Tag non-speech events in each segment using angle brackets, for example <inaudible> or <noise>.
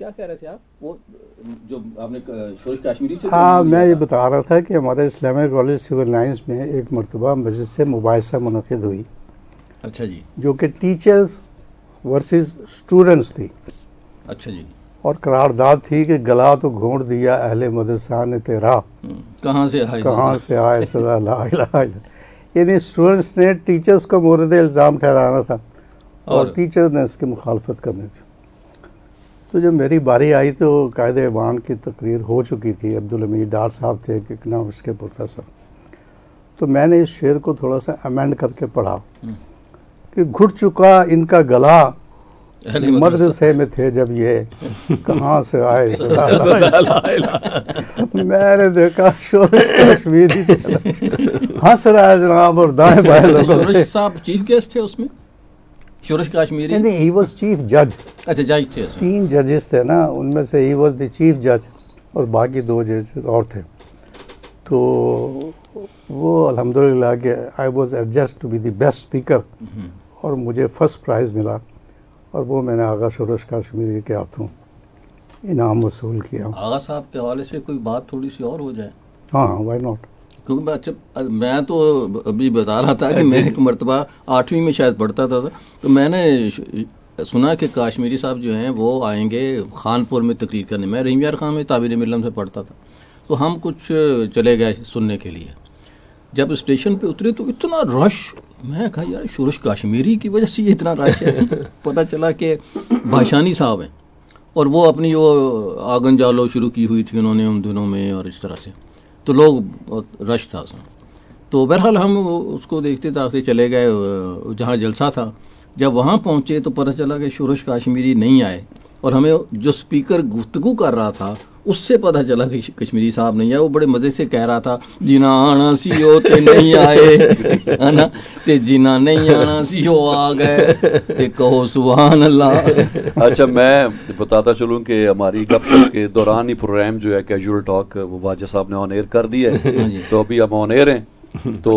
क्या कह रहे थे आप? वो जो आपने कश्मीरी से हाँ मैं ये बता रहा था कि हमारे इस्लामिक कॉलेज सिविल लाइन्स में एक मरतबा मस्जिद से मुबासा मुनद हुई। अच्छा जी। जो कि टीचर्स वर्सेस स्टूडेंट्स थी। अच्छा जी। और करारदाद थी कि गला तो घोंट दिया अहले मदरसा ने तेरा। कहाँ से आए कहाँ से आए सदा? ला यानी स्टूडेंट्स ने टीचर्स को मोरद इल्ज़ाम ठहराना था। और और- टीचर्स ने इसकी मुखालफत करनी थी। तो जब मेरी बारी आई तो कायद ईवान की तकरीर हो चुकी थी अब्दुल हमीद डार साहब थे इकनॉमिक्स के प्रोफेसर। तो मैंने इस शेर को थोड़ा सा अमेंड करके पढ़ा हम्म। कि घुट चुका इनका गला अहले मदरसा। में थे जब ये <laughs> कहाँ से आए? <laughs> मैंने देखा शोरश कश्मीरी। <laughs> हंस रहा है जनाब और दाएँ बाएँ लोगों से। साहब चीफ गेस्ट थे उसमें? शोरश कश्मीरी? नहीं ही वाज चीफ जज अच्छा जज थे तीन जजेस थे ना उनमें से ही वाज द चीफ जज और बाकी दो जजेस और थे। तो वो अल्हम्दुलिल्लाह के I was adjudged to be the best speaker और मुझे फ़र्स्ट प्राइज़ मिला और वो मैंने आगा शोरश कश्मीरी के हाथों इनाम वसूल किया। आगा साहब के हवाले से कोई बात थोड़ी सी और हो जाए। हाँ वाई नॉट क्योंकि मैं अच्छा मैं तो अभी बता रहा था कि मैं एक मरतबा आठवीं में शायद पढ़ता था था। तो मैंने सुना कि काश्मीरी साहब जो हैं वो आएँगे खानपुर में तकरीर करने। मैं रहीम यार खान में ताबिर मिलम से पढ़ता था। तो हम कुछ चले गए सुनने के लिए। जब स्टेशन पे उतरे तो इतना रश मैं कहा यार शोरश कश्मीरी की वजह से इतना रश है? <laughs> पता चला कि भाषानी साहब हैं। और वो अपनी वो आगन जालो शुरू की हुई थी उन्होंने उन दिनों में और इस तरह से। तो लोग रश था उसमें। तो बहरहाल हम उसको देखते देखते चले गए जहाँ जलसा था। जब वहाँ पहुँचे तो पता चला कि शुरश काश्मीरी नहीं आए और हमें जो स्पीकर गुफ्तगु कर रहा था उससे पता चला कि कश्मीरी साहब नहीं है वो बड़े मज़े से कह रहा था जिना आना सी हो ते नहीं आए है ना? ते जिना नहीं आना सी हो आ गए ते कहो सुबहान अल्लाह अच्छा मैं बताता चलूँ कि हमारी गपशप के दौरान ही प्रोग्राम जो है कैजुअल टॉक वो वाजा साहब ने ऑन एयर कर दिया हाँ। है तो अभी हम ऑन एयर हैं। <laughs> तो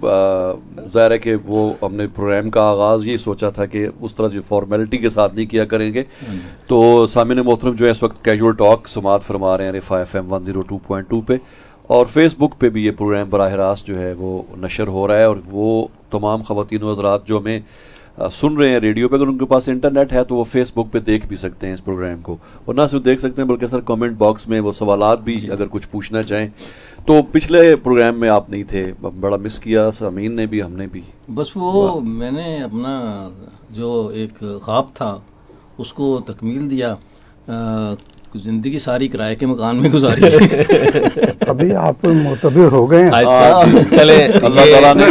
ज़ाहिर है कि वो हमने प्रोग्राम का आगाज़ ये सोचा था कि उस तरह जो फॉर्मेलिटी के साथ नहीं किया करेंगे। हाँ तो सामिन मोहतरम जो है इस वक्त कैजुअल टॉक समात फरमा रहे हैं Riphah F M one zero two point two पर और फेसबुक पे भी ये प्रोग्राम बरह रास्त जो है वो नशर हो रहा है और वो तमाम ख़वातीन हजरात जो हमें सुन रहे हैं रेडियो पे अगर उनके पास इंटरनेट है तो वो फेसबुक पे देख भी सकते हैं इस प्रोग्राम को। और ना सिर्फ़ देख सकते हैं बल्कि सर कमेंट बॉक्स में वो सवाल भी अगर कुछ पूछना चाहें तो पिछले प्रोग्राम में आप नहीं थे बड़ा मिस किया समीन ने भी हमने भी। बस वो मैंने अपना जो एक ख्वाब था उसको तकमील दिया। अ, ज़िंदगी सारी किराए के मकान में गुजारी <laughs> अभी आप मोतबिर हो गए अच्छा चले अल्लाह ताला ने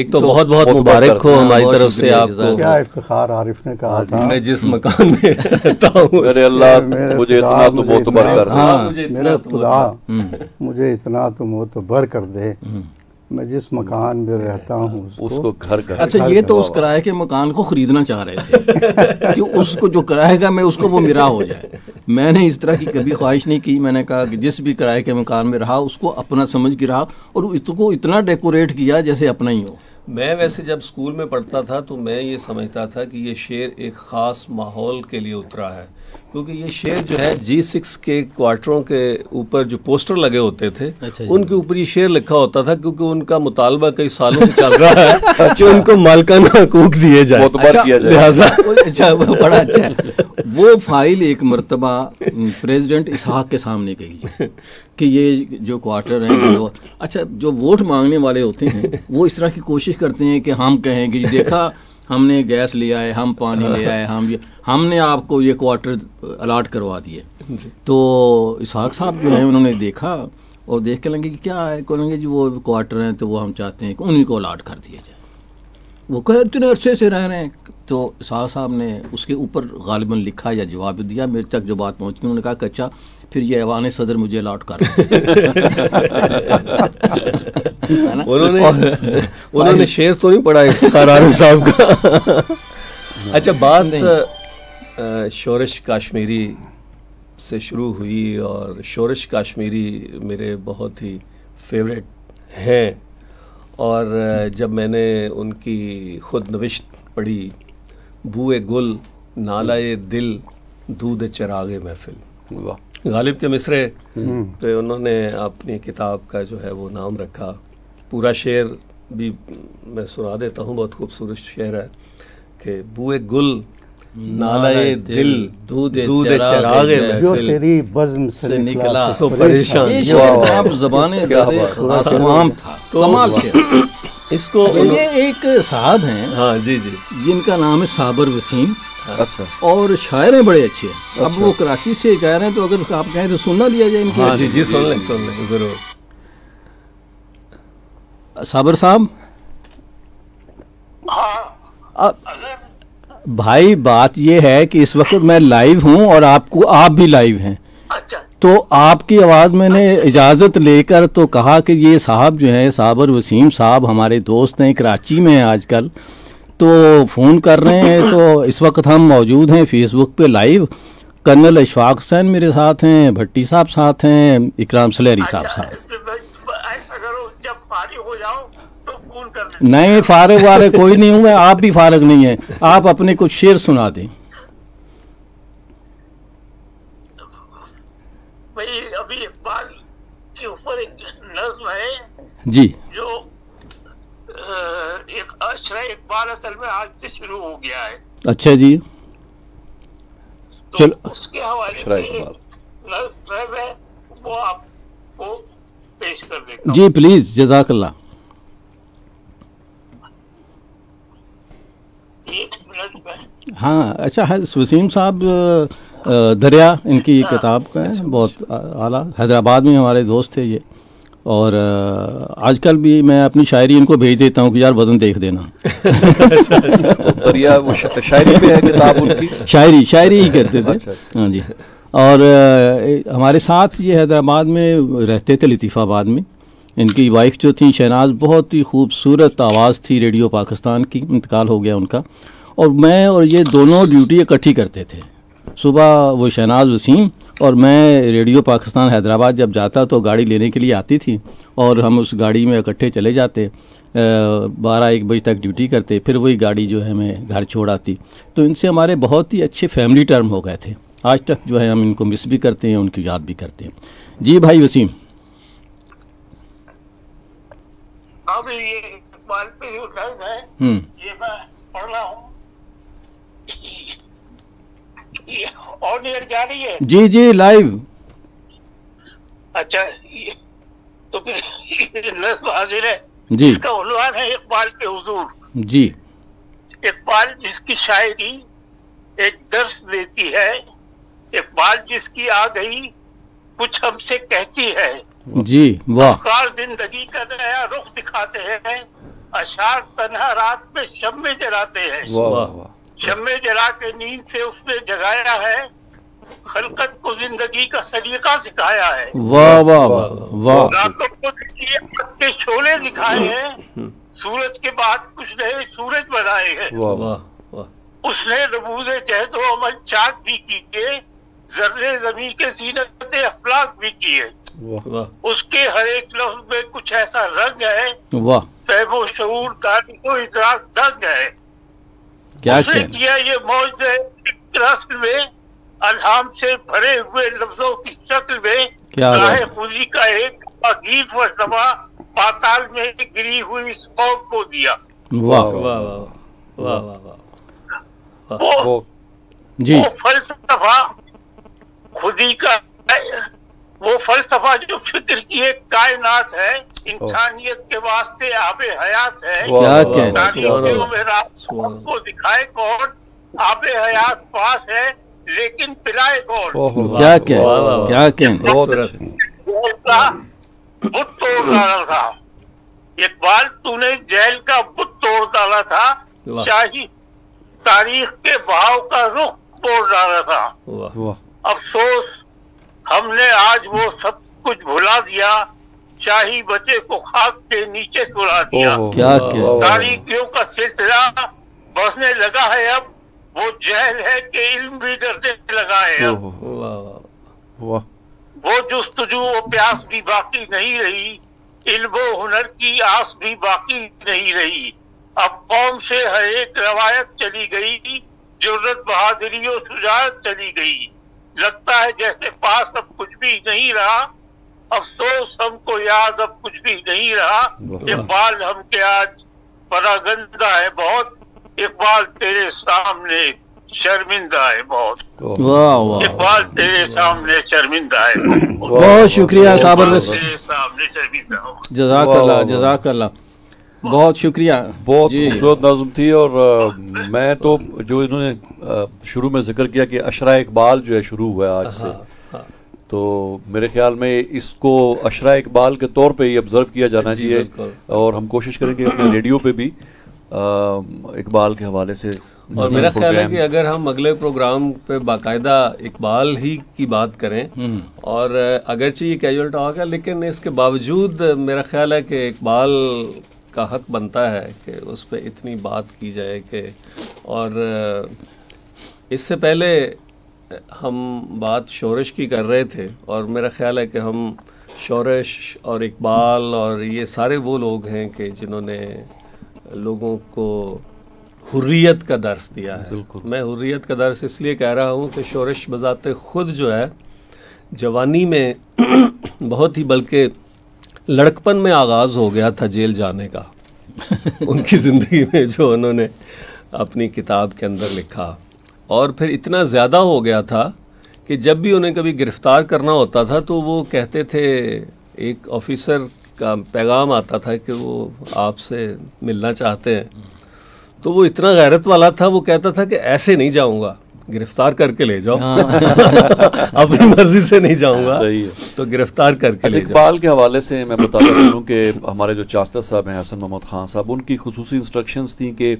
एक तो बहुत बहुत बहुत मुबारक हो हमारी तरफ़ से आपको। क्या इफ्तिखार आरिफ ने कहा था? मैं जिस मकान में रहता हूँ अरे अल्लाह मुझे इतना तो मोतबर कर दे हाँ, मुझे इतना तो खुदा हम्म, मुझे इतना तो मोतबर कर दे। हम्म। मैं जिस मकान में रहता हूँ उसको उसको घर कर अच्छा ये तो उस किराए के मकान को खरीदना चाह रहे थे <laughs> कि उसको जो किराए का मैं उसको वो मेरा हो जाए। मैंने इस तरह की कभी ख्वाहिश नहीं की। मैंने कहा कि जिस भी किराए के मकान में रहा उसको अपना समझ के रहा और इसको इतना डेकोरेट किया जैसे अपना ही हो। मैं वैसे जब स्कूल में पढ़ता था तो मैं ये समझता था कि ये शेर एक ख़ास माहौल के लिए उतरा है। क्योंकि ये शेर जो है जी सिक्स के क्वार्टरों के ऊपर जो पोस्टर लगे होते थे अच्छा उनके ऊपर ये शेर लिखा होता था क्योंकि उनका मुतालबा कई सालों से चल रहा है <laughs> कि उनको मालकाना हकूक दिए जाए। किया अच्छा वो बड़ा अच्छा वो फ़ाइल एक मरतबा प्रेसिडेंट इसहाक के सामने गई जी कि ये जो क्वार्टर हैं जो अच्छा जो वोट मांगने वाले होते हैं वो इस तरह की कोशिश करते हैं कि हम कहें कि देखा हमने गैस ले आए हम पानी ले आए हम ये हमने आपको ये क्वार्टर अलाट करवा दिए। तो इसहाक साहब जो है उन्होंने देखा और देख के लगे कि क्या है? कहेंगे जी वो क्वार्टर हैं तो वो हम चाहते हैं कि उन्हीं को अलाट कर दिया जाए। वो कह इतने अरसे से रह रहे हैं। तो शाह साहब ने उसके ऊपर गालिबन लिखा या जवाब दिया। मेरे तक जो बात पहुँच गई उन्होंने कहा कि अच्छा फिर ये ऐवान सदर मुझे अलॉट कर। उन्होंने उन्होंने शेर तो नहीं पढ़ा साहब का। अच्छा बात शोरश काश्मीरी से शुरू हुई और शोरश काश्मीरी मेरे बहुत ही फेवरेट हैं। और जब मैंने उनकी खुद नविश्त पढ़ी बुए गुल नालाए दिल दूध चरागे महफिल। वाह। गालिब के मिसरे हम्म। पे उन्होंने अपनी किताब का जो है वो नाम रखा। पूरा शेर भी मैं सुना देता हूँ बहुत खूबसूरत शेर है कि बुए गुल नालाए दिल दूध दूध चरागे महफिल। जो तेरी बज्म से निकला सो परेशान। ये शेर वाह। आप जबाने क्या दे बात। था। कमाल शेर। इसको अच्छा, ये एक साहब हैं। हाँ जी जी। जिनका नाम है साबर वसीम। अच्छा। और शायरें बड़े अच्छे हैं। अच्छा। अब वो कराची से कह रहे हैं तो अगर आप कहें तो सुनना लिया जाए इनके। हाँ जी जी सुन लें सुन लें ज़रूर। साबर साहब? हाँ। अब भाई बात ये है कि इस वक्त मैं लाइव हूँ और आपको आप भी लाइव हैं। अच्छा। तो आपकी आवाज़ मैंने इजाज़त लेकर तो कहा कि ये साहब जो हैं साबर वसीम साहब हमारे दोस्त हैं कराची में हैं आजकल। तो फ़ोन कर रहे हैं तो इस वक्त हम मौजूद हैं फेसबुक पे लाइव कर्नल अशफाक हुसैन मेरे साथ हैं भट्टी साहब साथ हैं इकराम सलेरी साहब अच्छा, साथ। तो हो तो नहीं फारग वारे कोई नहीं हूँ मैं आप भी फारग नहीं है। आप अपने कुछ शेर सुना दें। भाई अभी के ऊपर एक नज्म है जी। एक अशरा इकबाल असल में आज से शुरू हो गया है। अच्छा जी। तो चलो। उसके हवाले से है वो आपको पेश कर देता जी प्लीज़ जजाकल्ला है हाँ अच्छा है वसीम साहब दरिया इनकी किताब का है बहुत आला। हैदराबाद में हमारे दोस्त थे ये। और आजकल भी मैं अपनी शायरी इनको भेज देता हूँ कि यार वज़न देख देना। <laughs> दरिया वो शा- शायरी पे है किताब उनकी? शायरी शायरी ही करते थे। अच्छा, अच्छा। हाँ जी। और अ, हमारे साथ ये हैदराबाद में रहते थे लतीफ़ाबाद में। इनकी वाइफ जो थी शहनाज बहुत ही खूबसूरत आवाज़ थी रेडियो पाकिस्तान की इंतकाल हो गया उनका। और मैं और ये दोनों ड्यूटी इकट्ठी करते थे। सुबह वो शहनाज वसीम और मैं रेडियो पाकिस्तान हैदराबाद जब जाता तो गाड़ी लेने के लिए आती थी और हम उस गाड़ी में इकट्ठे चले जाते बारह एक बजे तक ड्यूटी करते फिर वही गाड़ी जो है हमें घर छोड़ आती। तो इनसे हमारे बहुत ही अच्छे फैमिली टर्म हो गए थे। आज तक जो है हम इनको मिस भी करते हैं उनकी याद भी करते हैं। जी भाई वसीम। अब ये इकबाल पे जो है हम्म। ये मैं पढ़ रहा हूँ। ये <laughs> और जा रही है? जी जी लाइव अच्छा तो फिर हाजिर है। जी। इसका उन्वान है इकबाल पे हुजूर। जी। इकबाल जिसकी शायरी एक दर्श देती है इकबाल जिसकी आ गई कुछ हमसे कहती है। जी वाह। कार ज़िंदगी का नया रुख दिखाते हैं अशार तनहा रात में शम्मे जलाते हैं। वाह वाह वाह। वाह। शम्मे जला के नींद से उसने जगाया है खलकत को ज़िंदगी का सलीका सिखाया है। वाह वाह वाह वाह। रातों को देखिए के शोले दिखाए हैं सूरज के बाद कुछ नए सूरज बनाए हैं। वाह वाह। उसने नबूज जहद अमल चाक भी किए जर्रे जमी के सीनत अफलाक भी किए। वाह। वाह। उसके हर एक लफ्ज में कुछ ऐसा रंग है वाह। फैबो शूर का को इदराक दंग है। क्या उसने किया? ये मौज में अल्हाम से भरे हुए लफ्जों की शक्ल में क्या खुदी का एक अगीफ व समा पाताल में गिरी हुई इस कौम को दिया। वाह वाह वाह वाह वाह वाह वो वो जी। वो फलसफा खुदी का वो फलसफा जो फ़िक्र की एक कायनात है इंसानियत के वास्ते आबे हयात है। को दिखाए कौन? आबे हयात पास है लेकिन पिलाए कौन? क्या क्या वाह, वाह, वाह। क्या बुत तोड़ डाला था। इकबाल तूने जेल का बुत तोड़ डाला था। शाही तारीख के भाव का रुख तोड़ डाला था। वाह। वाह। अफसोस हमने आज वो सब कुछ भुला दिया शाही बच्चे को खाक के नीचे सुला दिया। क्या। तारीखियों का सिलसिला बसने लगा है अब वो जहल है कि इल्म भी डरने लगा है अब। ओह। वाह। वाह। वाह वो जुस्तजू वो प्यास भी बाकी नहीं रही इल्म हुनर की आस भी बाकी नहीं रही। अब कौम से हर एक रवायत चली गई ज़रूरत बहादुरी और सुजात चली गई। लगता है जैसे पास अब कुछ भी नहीं रहा अफसोस हमको याद अब कुछ भी नहीं रहा इकबाल हम के आज परागंदा है बहुत। इकबाल तेरे सामने शर्मिंदा है बहुत। वाह वाह इकबाल तेरे सामने शर्मिंदा है बहुत। शुक्रिया साबर तेरे सामने शर्मिंदा हूँ। जजाकल्ला वाह, वाह। बहुत शुक्रिया बहुत खूबसूरत नज़म थी और अ, मैं तो जो इन्होंने शुरू में ज़िक्र किया कि अशरा इकबाल जो है शुरू हुआ है आज से हाँ, हाँ। तो मेरे ख्याल में इसको अशरा इकबाल के तौर पे ही ऑब्ज़र्व किया जाना चाहिए और हम कोशिश करेंगे अपने रेडियो पे भी इकबाल के हवाले से और मेरा ख्याल है कि अगर हम अगले प्रोग्राम पे बाकायदा इकबाल ही की बात करें हम्म। और अगरचे ये कैजुअल टॉक है लेकिन इसके बावजूद मेरा ख्याल है कि इकबाल का हक बनता है कि उस पर इतनी बात की जाए कि और इससे पहले हम बात शोरश की कर रहे थे और मेरा ख्याल है कि हम शोरश और इकबाल और ये सारे वो लोग हैं कि जिन्होंने लोगों को हुर्रियत का दर्स दिया है। मैं हुर्रियत का दर्स इसलिए कह रहा हूँ कि शोरश बजाते खुद जो है जवानी में <clears throat> बहुत ही बल्कि लड़कपन में आगाज़ हो गया था जेल जाने का। उनकी ज़िंदगी में जो उन्होंने अपनी किताब के अंदर लिखा। और फिर इतना ज़्यादा हो गया था कि जब भी उन्हें कभी गिरफ़्तार करना होता था तो वो कहते थे, एक ऑफिसर का पैगाम आता था कि वो आपसे मिलना चाहते हैं। तो वो इतना गैरत वाला था, वो कहता था कि ऐसे नहीं जाऊँगा। गिरफ़्तार करके ले जाओ। <laughs> अपनी मर्ज़ी से नहीं जाऊँगा। सही है। तो गिरफ़्तार करके अच्छा, ले जाओ। इकबाल के हवाले से मैं बताता चलूँ कि हमारे जो चास्तर साहब हैं हसन मोहम्मद खान साहब उनकी खसूसी इंस्ट्रक्शंस थी कि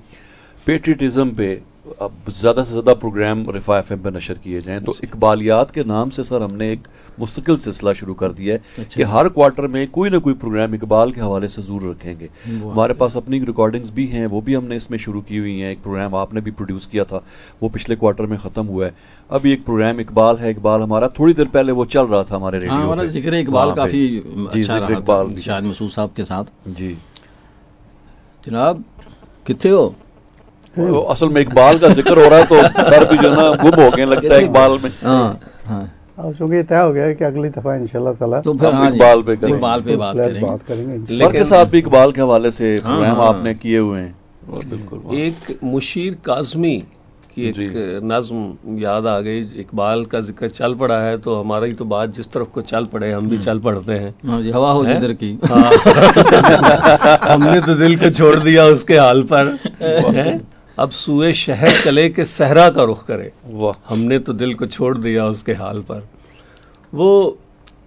पेट्रियटिज़म पे अब ज़्यादा से ज़्यादा प्रोग्राम रिफा एफ़ पे नशर किए जाएँ तो इकबालियात के नाम से सर हमने एक मुस्तकिल सिलसिला शुरू कर दिया है अच्छा। कि हर क्वार्टर में कोई ना कोई प्रोग्राम इकबाल के हवाले से ज़रूर रखेंगे। हमारे पास अपनी रिकॉर्डिंग्स भी हैं वो भी हमने इसमें शुरू की हुई हैं। एक प्रोग्राम आपने भी प्रोड्यूस किया था वो पिछले क्वार्टर में ख़त्म हुआ है। अभी एक प्रोग्राम इकबाल है इकबाल हमारा थोड़ी देर पहले वो चल रहा था हमारे हाँ रेडियो ज़िक्र इकबाल काफ़ी अच्छा इकबाल। मसूद साहब के साथ। जी। जनाब कितने हो? वो असल में इकबाल का ज़िक्र हो रहा है तो सर भी जो ना गुम हो गए लगता है इकबाल में हाँ हाँ अब चूँकि तय हो गया है कि अगली दफ़ा इंशाल्लाह ताला तो फिर हाँ इकबाल पे करेंगे। इकबाल पे बात करेंगे बात करेंगे सर के साथ भी इकबाल के हवाले से हाँ, प्रोग्राम हाँ। आपने किए हुए हैं बिल्कुल एक मुशीर काजमी की एक। नज्म याद आ गई इकबाल का ज़िक्र चल पड़ा है तो हमारा ही तो बात जिस तरफ़ को चल पड़े हम भी चल पड़ते हैं जी हवा हो हैं? जिधर की हाँ। <laughs> हमने तो दिल को छोड़ दिया उसके हाल पर? <laughs> अब सुए शहर चले के सहरा का रुख करे। वाह। हमने तो दिल को छोड़ दिया उसके हाल पर। वो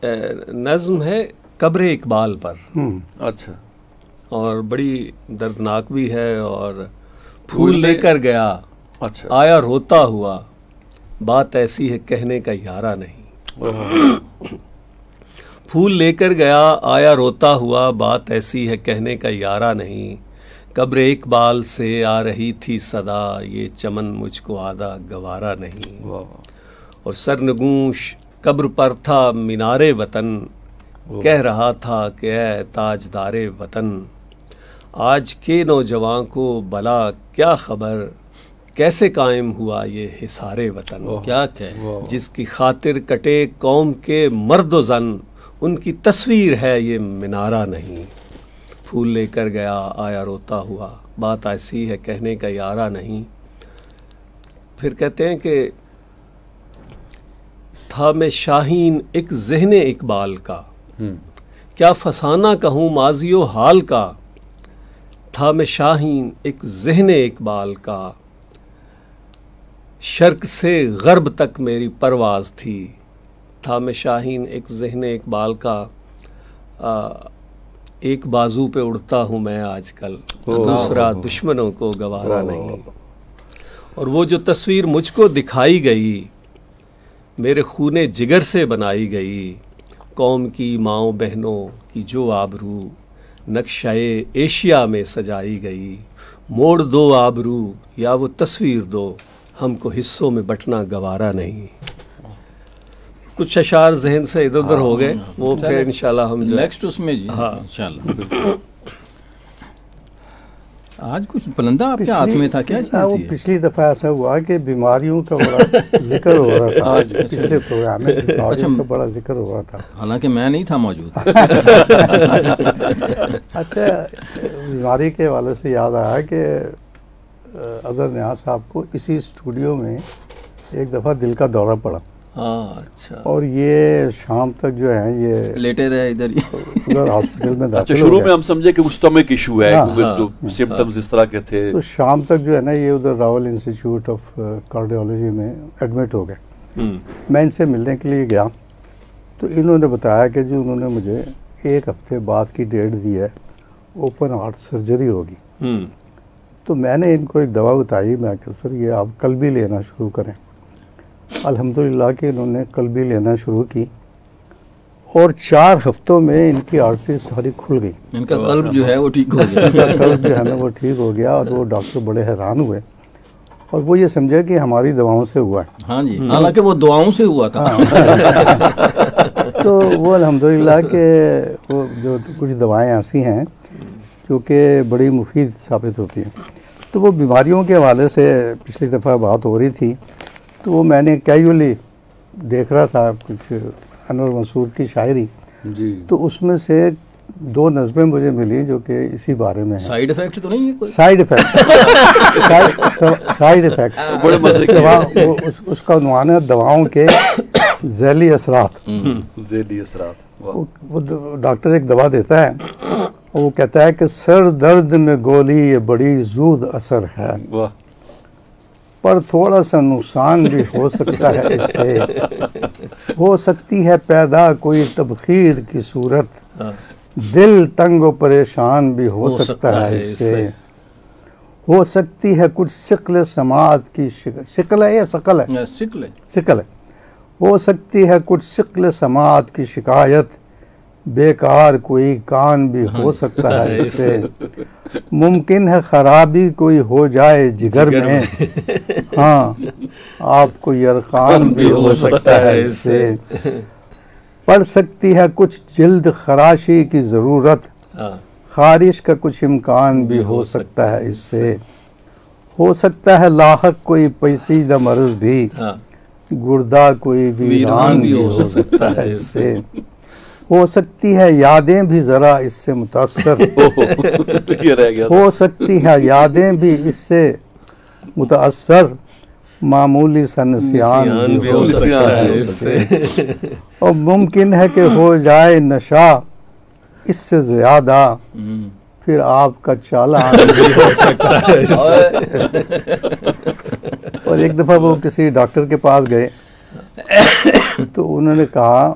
नज्म है कब्र इकबाल पर। हम्म, अच्छा। और बड़ी दर्दनाक भी है और फूल लेकर गया। अच्छा। आया रोता हुआ। बात ऐसी है कहने का यारा नहीं। फूल लेकर गया आया रोता हुआ। बात ऐसी है कहने का यारा नहीं। कब्र इकबाल से आ रही थी सदा ये चमन मुझको आधा गवारा नहीं। और सरनगूश कब्र पर था मीनारे वतन कह रहा था कि ए ताजदारे वतन आज के नौजवान को भला क्या खबर कैसे कायम हुआ ये हिसारे वतन? क्या कहे? जिसकी खातिर कटे कौम के मर्द जन उनकी तस्वीर है ये मिनारा नहीं। फूल लेकर गया आया रोता हुआ। बात ऐसी है कहने का यारा नहीं। फिर कहते हैं कि था मैं शाहीन एक जहन इकबाल का। हम्म। क्या फसाना कहूँ माजियो हाल का। था मैं शाहीन एक जहन इकबाल का। शर्क से गर्ब तक मेरी परवाज थी। था मैं शाहीन एक जहन इकबाल का। आ, एक बाजू पे उड़ता हूँ मैं आजकल दूसरा दुश्मनों को गवारा नहीं। और वो जो तस्वीर मुझको दिखाई गई मेरे खूने जिगर से बनाई गई कौम की माओ बहनों की जो आबरू नक्शाए एशिया में सजाई गई मोड़ दो आबरू या वो तस्वीर दो हमको हिस्सों में बटना गवारा नहीं। कुछ अशार जहन से इधर उधर हो गए वो फिर इंशाल्लाह हम जो नेक्स्ट उसमें जी हाँ। इंशाल्लाह। आज कुछ पलंदा आपके हाथ में था क्या? हाँ, वो पिछली दफ़ा ऐसा हुआ कि बीमारियों का बड़ा ज़िक्र हो रहा था। आज पिछले प्रोग्राम में अच्छा। का बड़ा ज़िक्र हो रहा था। हालाँकि मैं नहीं था मौजूद। <laughs> अच्छा बीमारी के हवाले से याद आया कि अजहर न्याज साहब को इसी स्टूडियो में एक दफ़ा दिल का दौरा पड़ा। हाँ अच्छा। और ये शाम तक जो है ये लेटे रहे इधर ही। उधर हॉस्पिटल में अच्छा शुरू में हम समझे कि स्टमक इशू है हाँ, क्योंकि हाँ, जो सिम्टम्स इस तरह के थे। तो शाम तक जो है ना ये उधर रावल इंस्टीट्यूट ऑफ़ कार्डियोलॉजी में एडमिट हो गए। हम्म, मैं इनसे मिलने के लिए गया। तो इन्होंने बताया कि जो उन्होंने मुझे एक हफ़्ते बाद की डेट दी है ओपन हार्ट सर्जरी होगी। हम्म, तो मैंने इनको एक दवा बताई मैं सर ये आप कल भी लेना शुरू करें। अल्हम्दुलिल्लाह कि इन्होंने कल भी लेना शुरू की। और चार हफ्तों में इनकी आर्टरी सारी खुल गई। इनका कल्ब जो है वो ठीक हो गया। इनका कल्ब जो है ना वो ठीक हो गया और वो डॉक्टर बड़े हैरान हुए। और वो ये समझे कि हमारी दवाओं से हुआ है। हाँ जी हालाँकि वो दवाओं से हुआ था। हाँ। तो वो अल्हम्दुलिल्लाह के वो जो कुछ दवाएँ ऐसी हैं जो कि बड़ी मुफीद साबित होती हैं। तो वो बीमारियों के हवाले से पिछली दफ़ा बात हो रही थी तो वो मैंने कैजुअली देख रहा था कुछ अनवर मंसूर की शायरी। जी। तो उसमें से दो नज़में मुझे मिली जो कि इसी बारे में साइड इफ़ेक्ट तो नहीं है कोई? साइड इफ़ेक्ट साइड इफ़ेक्ट बड़े मज़े के। दवा उस, उसका उन्वान है दवाओं के जैली असरात। जेली असरात। वो, वो डॉक्टर एक दवा देता है वो कहता है कि सर दर्द में गोली ये बड़ी जूद असर है। वाह। पर थोड़ा सा नुकसान भी हो सकता है इससे। हो सकती है पैदा कोई तबखीर की सूरत। हाँ, दिल तंग व परेशान भी हो, हो सकता, सकता है इससे। हो सकती है कुछ शिकल समाज की शिक- शिकल है या शकल है? सिकले शिकल है। हो सकती है कुछ शिकल समात की शिकायत। बेकार कोई कान भी हो। सकता है <laughs> इससे। मुमकिन है खराबी कोई हो जाए जिगर में। हाँ आपको यरकान <laughs> भी हो सकता है इससे। <laughs> पड़ सकती है कुछ जिल्द खराशी की ज़रूरत। हाँ, खारिश का कुछ इम्कान भी हो सकता है इससे। हो सकता है लाहक कोई पेचीदा मर्ज भी। हाँ, गुर्दा कोई वीरान भी हो सकता है इससे। हो सकती है यादें भी जरा इससे मुतासर। <laughs> हो सकती है यादें भी इससे मुतासर। मामूली सा निसियान निसियान भी हो सकता है इससे। इससे। और मुमकिन है कि हो जाए नशा इससे ज़्यादा हम्म। फिर आपका चालान भी हो <laughs> सकता है और एक दफ़ा वो किसी डॉक्टर के पास गए तो उन्होंने कहा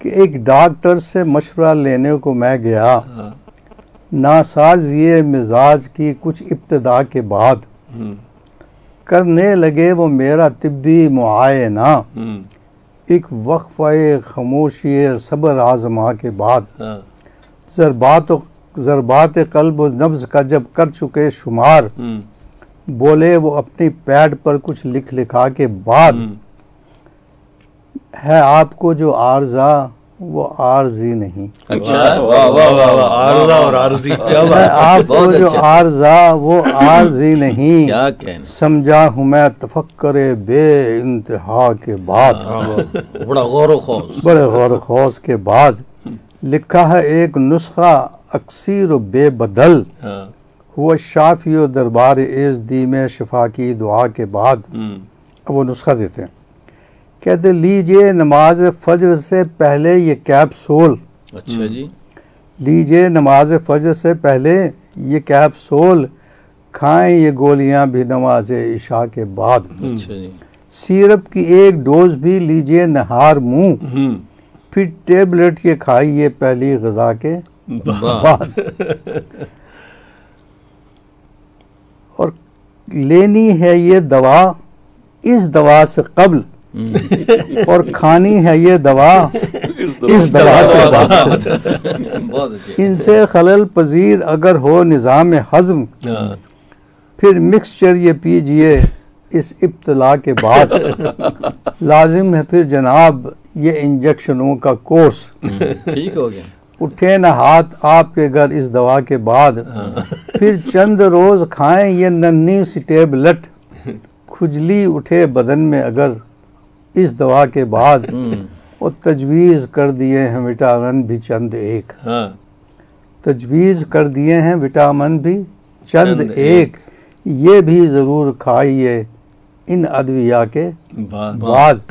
कि एक डॉक्टर से मशवरा लेने को मैं गया। हाँ, नासाज ये मिजाज की कुछ इब्तदा के बाद हम्म, करने लगे वो मेरा तिब्बी मुआयना। हम्म, एक वक्फ़ खामोशी सब्र आजमा के बाद। हाँ, ज़रबात ज़रबात कल्ब नब्ज का जब कर चुके शुमार हम्म, बोले वो अपनी पैड पर कुछ लिख लिखा के बाद हम्म, है आपको जो आर्जा वो आर्जी नहीं। अच्छा। वाह वाह वाह वाह आरजा और आरजी क्या बात आपको जो अच्छा। आर्जा वो आर्जी नहीं। क्या कहना समझा हूँ मैं तफक्कर बे इंतहा के बाद। बड़ा गौर व बड़े गौर खौस के बाद लिखा है एक नुस्खा अक्सर बेबदल। हाँ, हुआ शाफी दरबार एज दी में शिफा की दुआ के बाद। हम्म, अब वो नुस्खा देते हैं। कहते लीजिए नमाज़ फजर से पहले ये कैप्सूल अच्छा जी। लीजिए नमाज़ फजर से पहले ये कैप्सूल खाएँ ये गोलियाँ भी नमाज़ इशा के बाद। अच्छा जी। सिरप की एक डोज भी लीजिए नहार मुँह। हम्म, फिर टेबलेट ये खाइए पहली गजा के बाद। और लेनी है ये दवा इस दवा से कब्ल। और खानी है ये दवा इस दवा के बाद। इनसे खलल पजीर अगर हो निज़ाम हज़म हाँ, फिर मिक्सचर ये पीजिए इस इब्तला के बाद। लाजिम है फिर जनाब ये इंजेक्शनों का कोर्स ठीक हो गया। उठे न हाथ आपके घर इस दवा के बाद। फिर चंद रोज खाएँ ये नन्ही सी टेबलेट। खुजली उठे बदन में अगर। इस दवा के बाद और तजवीज़ कर दिए हैं विटामिन भी चंद एक। हाँ। तजवीज़ कर दिए हैं विटामिन भी चंद चंद एक। ये भी ज़रूर खाइए इन अदविया के बाद।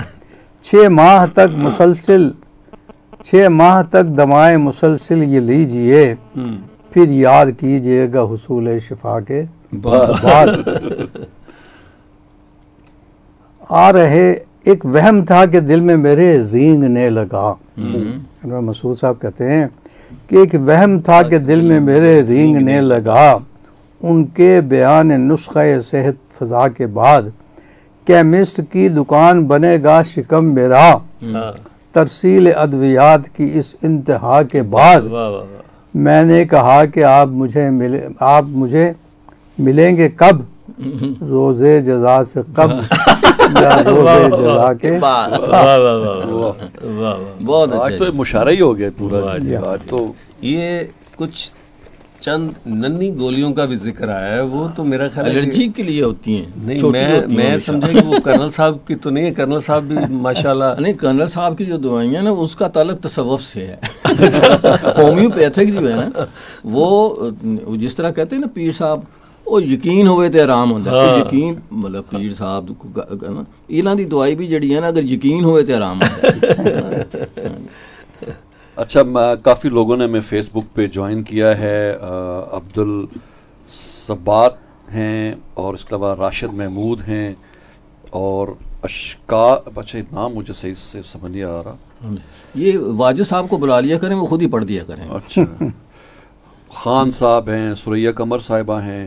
छः माह तक मुसलसिल छः माह तक दवाएँ मुसलसिल ये लीजिए। हम्म, फिर याद कीजिएगा हुसूल शिफा के बाद। आ रहे एक वहम था कि दिल में मेरे रींगने लगा। अनवर मसूद साहब कहते हैं कि एक वहम था कि दिल में मेरे रींगने लगा। उनके बयान नुस्खा सेहत फजा के बाद केमिस्ट की दुकान बनेगा शिकम मेरा। हाँ तरसील अद्वियात की इस इंतहा के बाद मैंने कहा कि आप मुझे मिले आप मुझे मिलेंगे कब? रोज़े जजा से कब? <laughs> <laughs> या के <laughs> वाह, वाह वाह वाह वाह वाह बहुत आज अच्छा। तो मुशारा ही हो गया पूरा। आज तो ये कुछ चंद नन्ही गोलियों का भी ज़िक्र आया है वो तो मेरा ख्याल एलर्जी के लिए होती हैं नहीं मैं होती मैं। समझा कि वो कर्नल साहब की तो नहीं है कर्नल साहब भी <laughs> माशाल्लाह नहीं कर्नल साहब की जो दवाइयाँ ना उसका ताल्लुक तसव्वुफ से है। होम्योपैथिक जो है ना वो जिस तरह कहते हैं ना पीर साहब ਉਹ ਯਕੀਨ ਹੋਵੇ ਤੇ ਆਰਾਮ ਹੁੰਦਾ ਹੈ ਹਾਂ। ਯਕੀਨ ਮਤਲਬ ਪੀਰ ਸਾਹਿਬ ਕੋ ਗ- ਗ- ਨਾ ਇਹਨਾਂ ਦੀ ਦਵਾਈ ਵੀ ਜਿਹੜੀ ਹੈ ਨਾ ਅਗਰ ਯਕੀਨ ਹੋਵੇ ਤੇ ਆਰਾਮ ਹੁੰਦਾ ਹੈ अच्छा म- काफ़ी लोगों ने हमें फेसबुक पे ज्वाइन किया है अ, अब्दुल सबात हैं और इसके अलावा राशिद महमूद हैं और अशका अच्छा ये नाम मुझे सही से समझ नहीं आ रहा ये वाजिद साहब को बुला लिया करें वो खुद ही पढ़ दिया करें अच्छा खान साहब हैं सुरैया कमर साहिबा हैं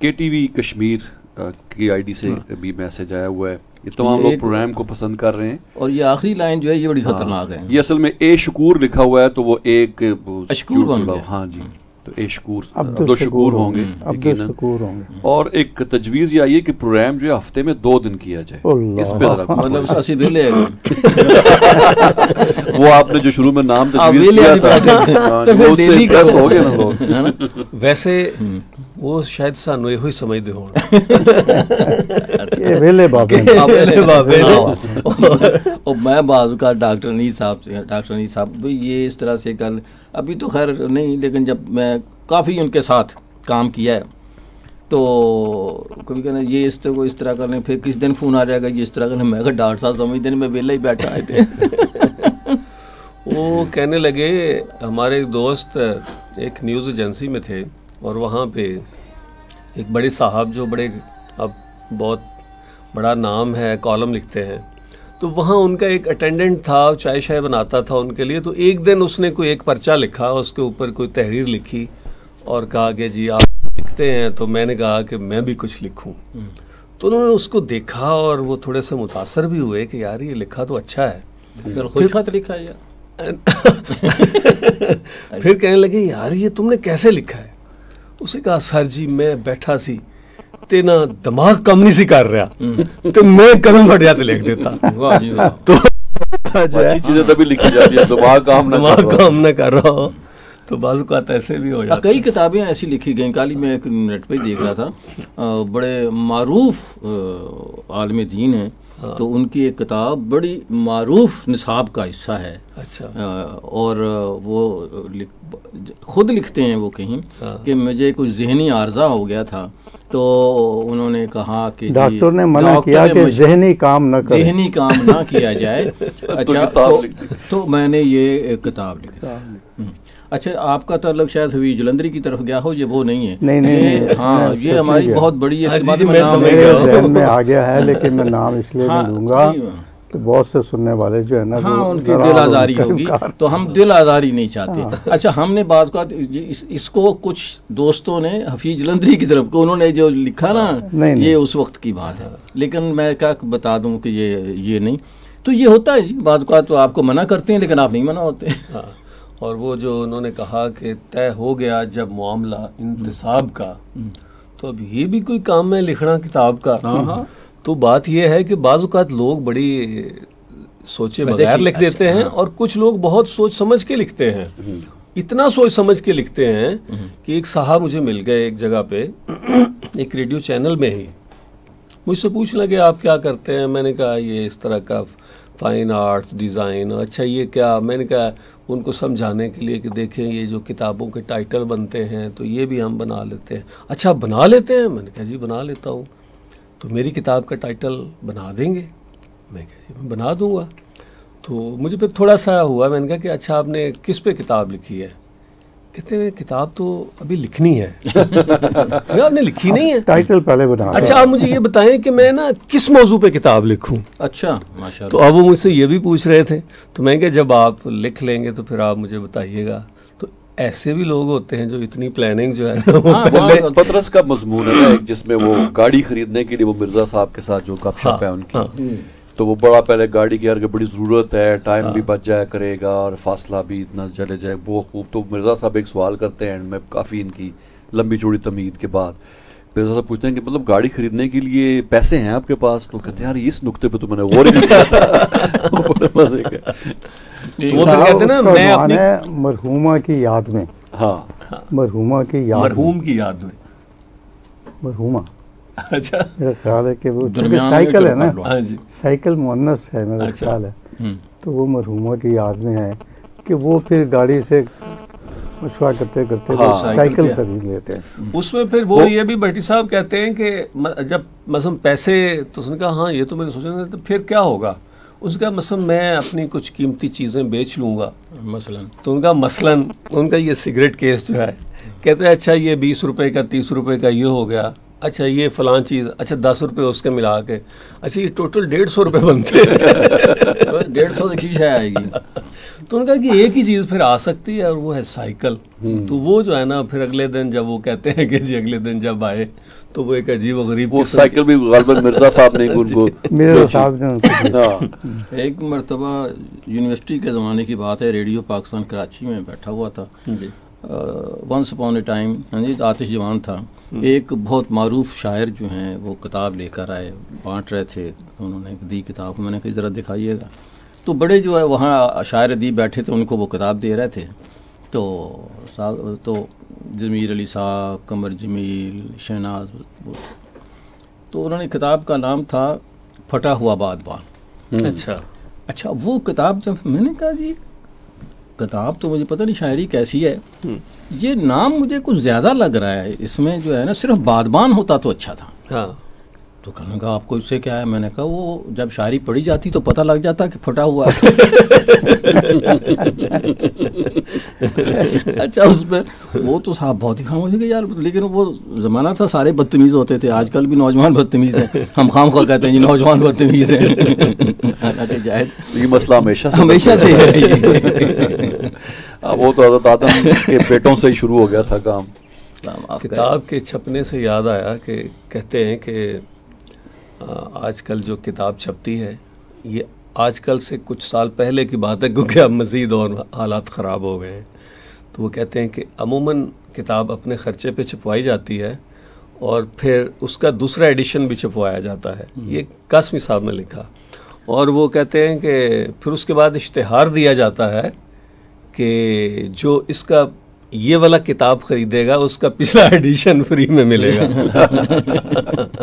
के टी वी कश्मीर की आईडी से हाँ। भी मैसेज आया हुआ है। ये तमाम लोग प्रोग्राम को पसंद कर रहे हैं। और ये आखिरी लाइन जो है ये बड़ी खतरनाक हाँ, है ये असल में ए शकूर लिखा हुआ है तो वो एक अशकूर बन गया। हाँ जी। तो ए शकूर अब्दुल अब्दुल शकूर होंगे अब्दुल यकीनन। शकूर होंगे और एक तजवीज ये आई है कि प्रोग्राम जो है हफ्ते में दो दिन किया जाए अल्लाह। इस पे जरा कुछ मतलब असि वेले है बोलिए। <laughs> वो आपने जो शुरू में नाम हाँ, तजवीज वेले किया वाली था बात है। हाँ, तो जी, फिर वो उससे डेली impress करो। हो गए ना लोग है ना ਵੈਸੇ ਉਹ ਸ਼ਾਇਦ ਸਾਨੂੰ ਇਹੋ ਹੀ ਸਮਝਦੇ ਹੋਣ ये वेले बाबे हाँ, वेले बाबे ने। हाँ। और मैं बाजू का डॉक्टर नहीं साहब से डॉक्टर नहीं साहब भाई ये इस तरह से कर अभी तो खैर नहीं, लेकिन जब मैं काफ़ी उनके साथ काम किया है तो कभी कहना, ये इस तरह को इस तरह करने, फिर किस दिन फ़ोन आ जाएगा, ये इस तरह करने? मैं कहा डॉक्टर साहब समझ दिन, में वेला ही बैठा आए थे <laughs> वो कहने लगे, हमारे एक दोस्त, एक न्यूज़ एजेंसी में थे, और वहाँ पे एक बड़े साहब जो बड़े, अब बहुत बड़ा नाम है, कॉलम लिखते हैं तो वहाँ उनका एक अटेंडेंट था चाय शाय बनाता था उनके लिए तो एक दिन उसने कोई एक पर्चा लिखा उसके ऊपर कोई तहरीर लिखी और कहा कि जी आप लिखते हैं तो मैंने कहा कि मैं भी कुछ लिखूं। तो उन्होंने उसको देखा और वो थोड़े से मुतासर भी हुए कि यार ये लिखा तो अच्छा है। खत लिखा है <laughs> फिर कहने लगे यार ये तुमने कैसे लिखा है? उसे कहा सर जी मैं बैठा सी ते ना दिमाग कम नहीं सी कर रहा। तो मैं कलम फट जाते लिख देता। तो अच्छी चीज़ें तभी लिखी जाती है दिमाग काम दिमाग। काम ना कर। रहा हो तो बाजू का ऐसे भी हो जाए जाता। कई किताबें ऐसी लिखी गई। कल मैं एक नेट पे देख रहा था। बड़े मारूफ आलम दीन हैं। तो उनकी एक किताब बड़ी मारूफ निसाब का हिस्सा है। अच्छा। और वो लिख, खुद लिखते हैं वो कहीं हाँ। कि मुझे कुछ जहनी आर्जा हो गया था। तो उन्होंने कहा कि डॉक्टर ने मना किया कि जहनी काम न करे। जहनी काम ना किया जाए। <laughs> अच्छा किताब तो, तो मैंने ये किताब लिखी। अच्छा आपका ताल्लुक शायद हवी जलंधरी की तरफ़ गया हो ये वो नहीं है। नहीं, नहीं, ये- नहीं, हाँ ये हमारी बहुत बड़ी हाँ जी, जी, में मैं है। आ गया है लेकिन मैं नाम इसलिए हाँ, नहीं लूँगा तो बहुत से सुनने वाले जो है ना हाँ उनकी दिल आजारी होगी तो हम दिल आजारी नहीं चाहते। हाँ। अच्छा हमने बात का इस, इसको कुछ दोस्तों ने हफीज जलंधरी की तरफ़ को उन्होंने जो लिखा ना नहीं, नहीं। ये उस वक्त की बात है। लेकिन मैं क्या बता दूँ कि ये ये नहीं। तो ये होता है जी बात का तो आपको मना करते हैं लेकिन आप नहीं मना होते। हाँ। और वो जो उन्होंने कहा कि तय हो गया जब मामला इंतसाब का तो अब ये भी कोई काम है लिखना किताब का। हाँ, हाँ। तो बात ये है कि बाज़ लोग बड़ी सोचे बगैर लिख देते अच्छा, हैं। हाँ। और कुछ लोग बहुत सोच समझ के लिखते हैं। इतना सोच समझ के लिखते हैं कि एक साहब मुझे मिल गए एक जगह पे एक रेडियो चैनल में ही। मुझसे पूछने लगे आप क्या करते हैं? मैंने कहा ये इस तरह का फाइन आर्ट्स डिज़ाइन अच्छा ये क्या? मैंने कहा, उनको समझाने के लिए कि देखें, ये जो किताबों के टाइटल बनते हैं तो ये भी हम बना लेते हैं। अच्छा बना लेते हैं? मैंने कहा, जी, बना लेता हूँ। तो मेरी किताब का टाइटल बना देंगे? मैं कहा, जी, मैं बना दूँगा। तो मुझे फिर थोड़ा सा हुआ, मैंने कहा कि अच्छा आपने किस पे किताब लिखी है? कहते हैं किताब तो अभी लिखनी है। <laughs> मैं आपने लिखी नहीं है? टाइटल पहले बना अच्छा आप मुझे ये बताएँ कि मैं ना किस मौजू पे किताब लिखूं? अच्छा माशा तो अब वो मुझसे ये भी पूछ रहे थे तो मैं क्या जब आप लिख लेंगे तो फिर आप मुझे बताइएगा। तो ऐसे भी लोग होते हैं जो इतनी प्लानिंग जो है ना वो हाँ, पहले हाँ, पतरस का मजमून है जिसमें वो गाड़ी खरीदने के लिए वो मिर्ज़ा साहब के साथ जो गपशप हाँ, है उनकी। हाँ। तो वो बड़ा पहले गाड़ी की यार की बड़ी ज़रूरत है टाइम हाँ। भी बच जाया करेगा और फासला भी इतना चले जाए। वो खूब तो मिर्ज़ा साहब एक सवाल करते हैं एंड में काफ़ी इनकी लंबी चौड़ी तमीद के बाद। मिर्ज़ा साहब पूछते हैं कि मतलब गाड़ी खरीदने के लिए पैसे हैं आपके पास? तो कहते हैं यार इस नुकते पे तो मैंने ही नहीं <laughs> अपनी है मरहुमा की याद में। हाँ। मरहुमा की याद मरहूम की याद में। मरहुमा। <laughs> अच्छा। मेरा ख्याल है कि वो साइकिल है ना। हाँ जी। साइकिल मुन्नस है मेरा अच्छा। ख्याल है। हम्म। तो वो मरहुमा की याद में है कि वो फिर गाड़ी से मशवरा करते करते हाँ, साइकिल खरीद लेते हैं। उसमें फिर वो ये भी भट्टी साहब कहते हैं कि जब मसम पैसे तो उसने कहा हाँ ये तो मैंने सोचा था, तो फिर क्या होगा? उसका मसम मैं अपनी कुछ कीमती चीज़ें बेच लूँगा। मसलन। तो उनका मसलन उनका ये सिगरेट केस जो है कहते हैं अच्छा ये बीस रुपए का तीस रुपए का ये हो गया। अच्छा ये फलां चीज़ अच्छा दस रुपए उसके मिला के। अच्छा ये टोटल डेढ़ सौ रुपये बनते हैं। डेढ़ सौ की चीज़ है आएगी। तो उन्होंने कहा कि एक ही चीज़ फिर आ सकती है और वो है साइकिल तो वो जो है ना फिर अगले दिन जब वो कहते हैं कि जी अगले दिन जब आए तो वो एक अजीब व गरीब वो साइकिल भी गालबन मिर्ज़ा <laughs> साहब ने उनको साहब ने। हाँ। <laughs> एक मरतबा यूनिवर्सिटी के ज़माने की बात है रेडियो पाकिस्तान कराची में बैठा हुआ था। जी। वंस अपॉन ए टाइम हाँ जी आतिश जवान था। एक बहुत मरूफ शायर जो हैं वो किताब लेकर आए बांट रहे थे तो उन्होंने दी किताब मैंने कहा ज़रा दिखाइएगा। तो बड़े जो है वहाँ शायर अदीब बैठे थे उनको वो किताब दे रहे थे। तो साहब तो जमीर अली साहब कमर जमील शहनाज तो उन्होंने किताब का नाम था फटा हुआ बादबान अच्छा। अच्छा वो किताब जब मैंने कहा जी किताब तो मुझे पता नहीं शायरी कैसी है? ये नाम मुझे कुछ ज़्यादा लग रहा है। इसमें जो है ना सिर्फ़ बादबान होता तो अच्छा था। हाँ। तो कहने कहा आपको इससे क्या है? मैंने कहा वो जब शायरी पढ़ी जाती तो पता लग जाता कि फटा हुआ है। <laughs> अच्छा उसमें वो तो साहब बहुत ही खामोश है कि यार लेकिन वो ज़माना था सारे बदतमीज़ होते थे। आजकल भी नौजवान बदतमीज़ हैं। हम खाम खा कहते हैं जी नौजवान बदतमीज़ हैं। <laughs> हालाँकि ये मसला हमेशा हमेशा से है। <laughs> वो तो हज़रत आदम के बेटों से ही शुरू हो गया था काम। किताब के छपने से याद आया कि कहते हैं कि आजकल जो किताब छपती है ये आजकल से कुछ साल पहले की बात है क्योंकि अब मज़ीद और हालात ख़राब हो गए हैं। तो वो कहते हैं कि अमूमन किताब अपने ख़र्चे पे छपवाई जाती है और फिर उसका दूसरा एडिशन भी छपवाया जाता है। ये कासमी साहब ने लिखा। और वो कहते हैं कि फिर उसके बाद इश्तहार दिया जाता है कि जो इसका ये वाला किताब खरीदेगा उसका पिछला एडिशन फ्री में मिलेगा। <laughs>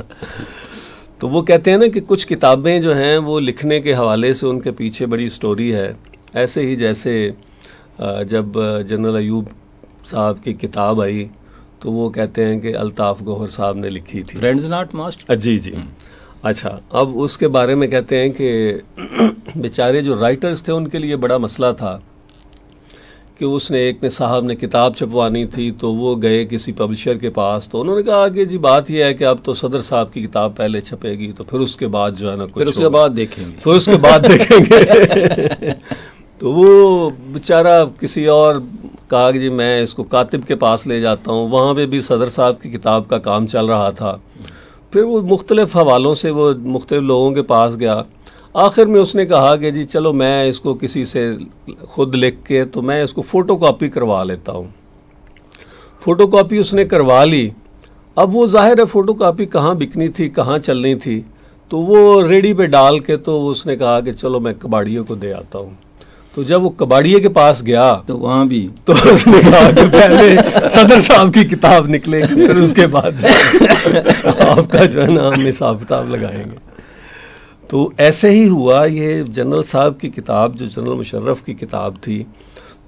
तो वो कहते हैं ना कि कुछ किताबें जो हैं वो लिखने के हवाले से उनके पीछे बड़ी स्टोरी है। ऐसे ही जैसे जब जनरल अयूब साहब की किताब आई तो वो कहते हैं कि अल्ताफ़ गौहर साहब ने लिखी थी। फ्रेंड्स नॉट मस्ट जी जी। अच्छा अब उसके बारे में कहते हैं कि <clears throat> बेचारे जो राइटर्स थे उनके लिए बड़ा मसला था। कि उसने एक ने साहब ने किताब छपवानी थी तो वो गए किसी पब्लिशर के पास तो उन्होंने कहा कि जी बात यह है कि अब तो सदर साहब की किताब पहले छपेगी तो फिर उसके बाद जो है ना कुछ फिर उसके बाद देखेंगे। फिर उसके बाद <laughs> देखेंगे। तो वो बेचारा किसी और कहा कि जी मैं इसको कातिब के पास ले जाता हूँ वहाँ पे भी सदर साहब की किताब का काम चल रहा था। फिर वो मुख्तलिफ़ हवालों से वो मुख्तलिफ़ लोगों के पास गया आखिर में उसने कहा कि जी चलो मैं इसको किसी से खुद लिख के तो मैं इसको फ़ोटो कापी करवा लेता हूँ। फ़ोटो कापी उसने करवा ली। अब वो ज़ाहिर है फ़ोटो कापी कहाँ बिकनी थी कहाँ चलनी थी तो वो रेडी पे डाल के तो उसने कहा कि चलो मैं कबाड़ियों को दे आता हूँ। तो जब वो कबाड़िए के पास गया तो वहाँ भी। तो उसने कहा कि पहले सदर साहब की किताब निकलेगी फिर उसके बाद <laughs> आपका जो है ना हम हिसाब किताब लगाएँगे। तो ऐसे ही हुआ, ये जनरल साहब की किताब, जो जनरल मुशर्रफ की किताब थी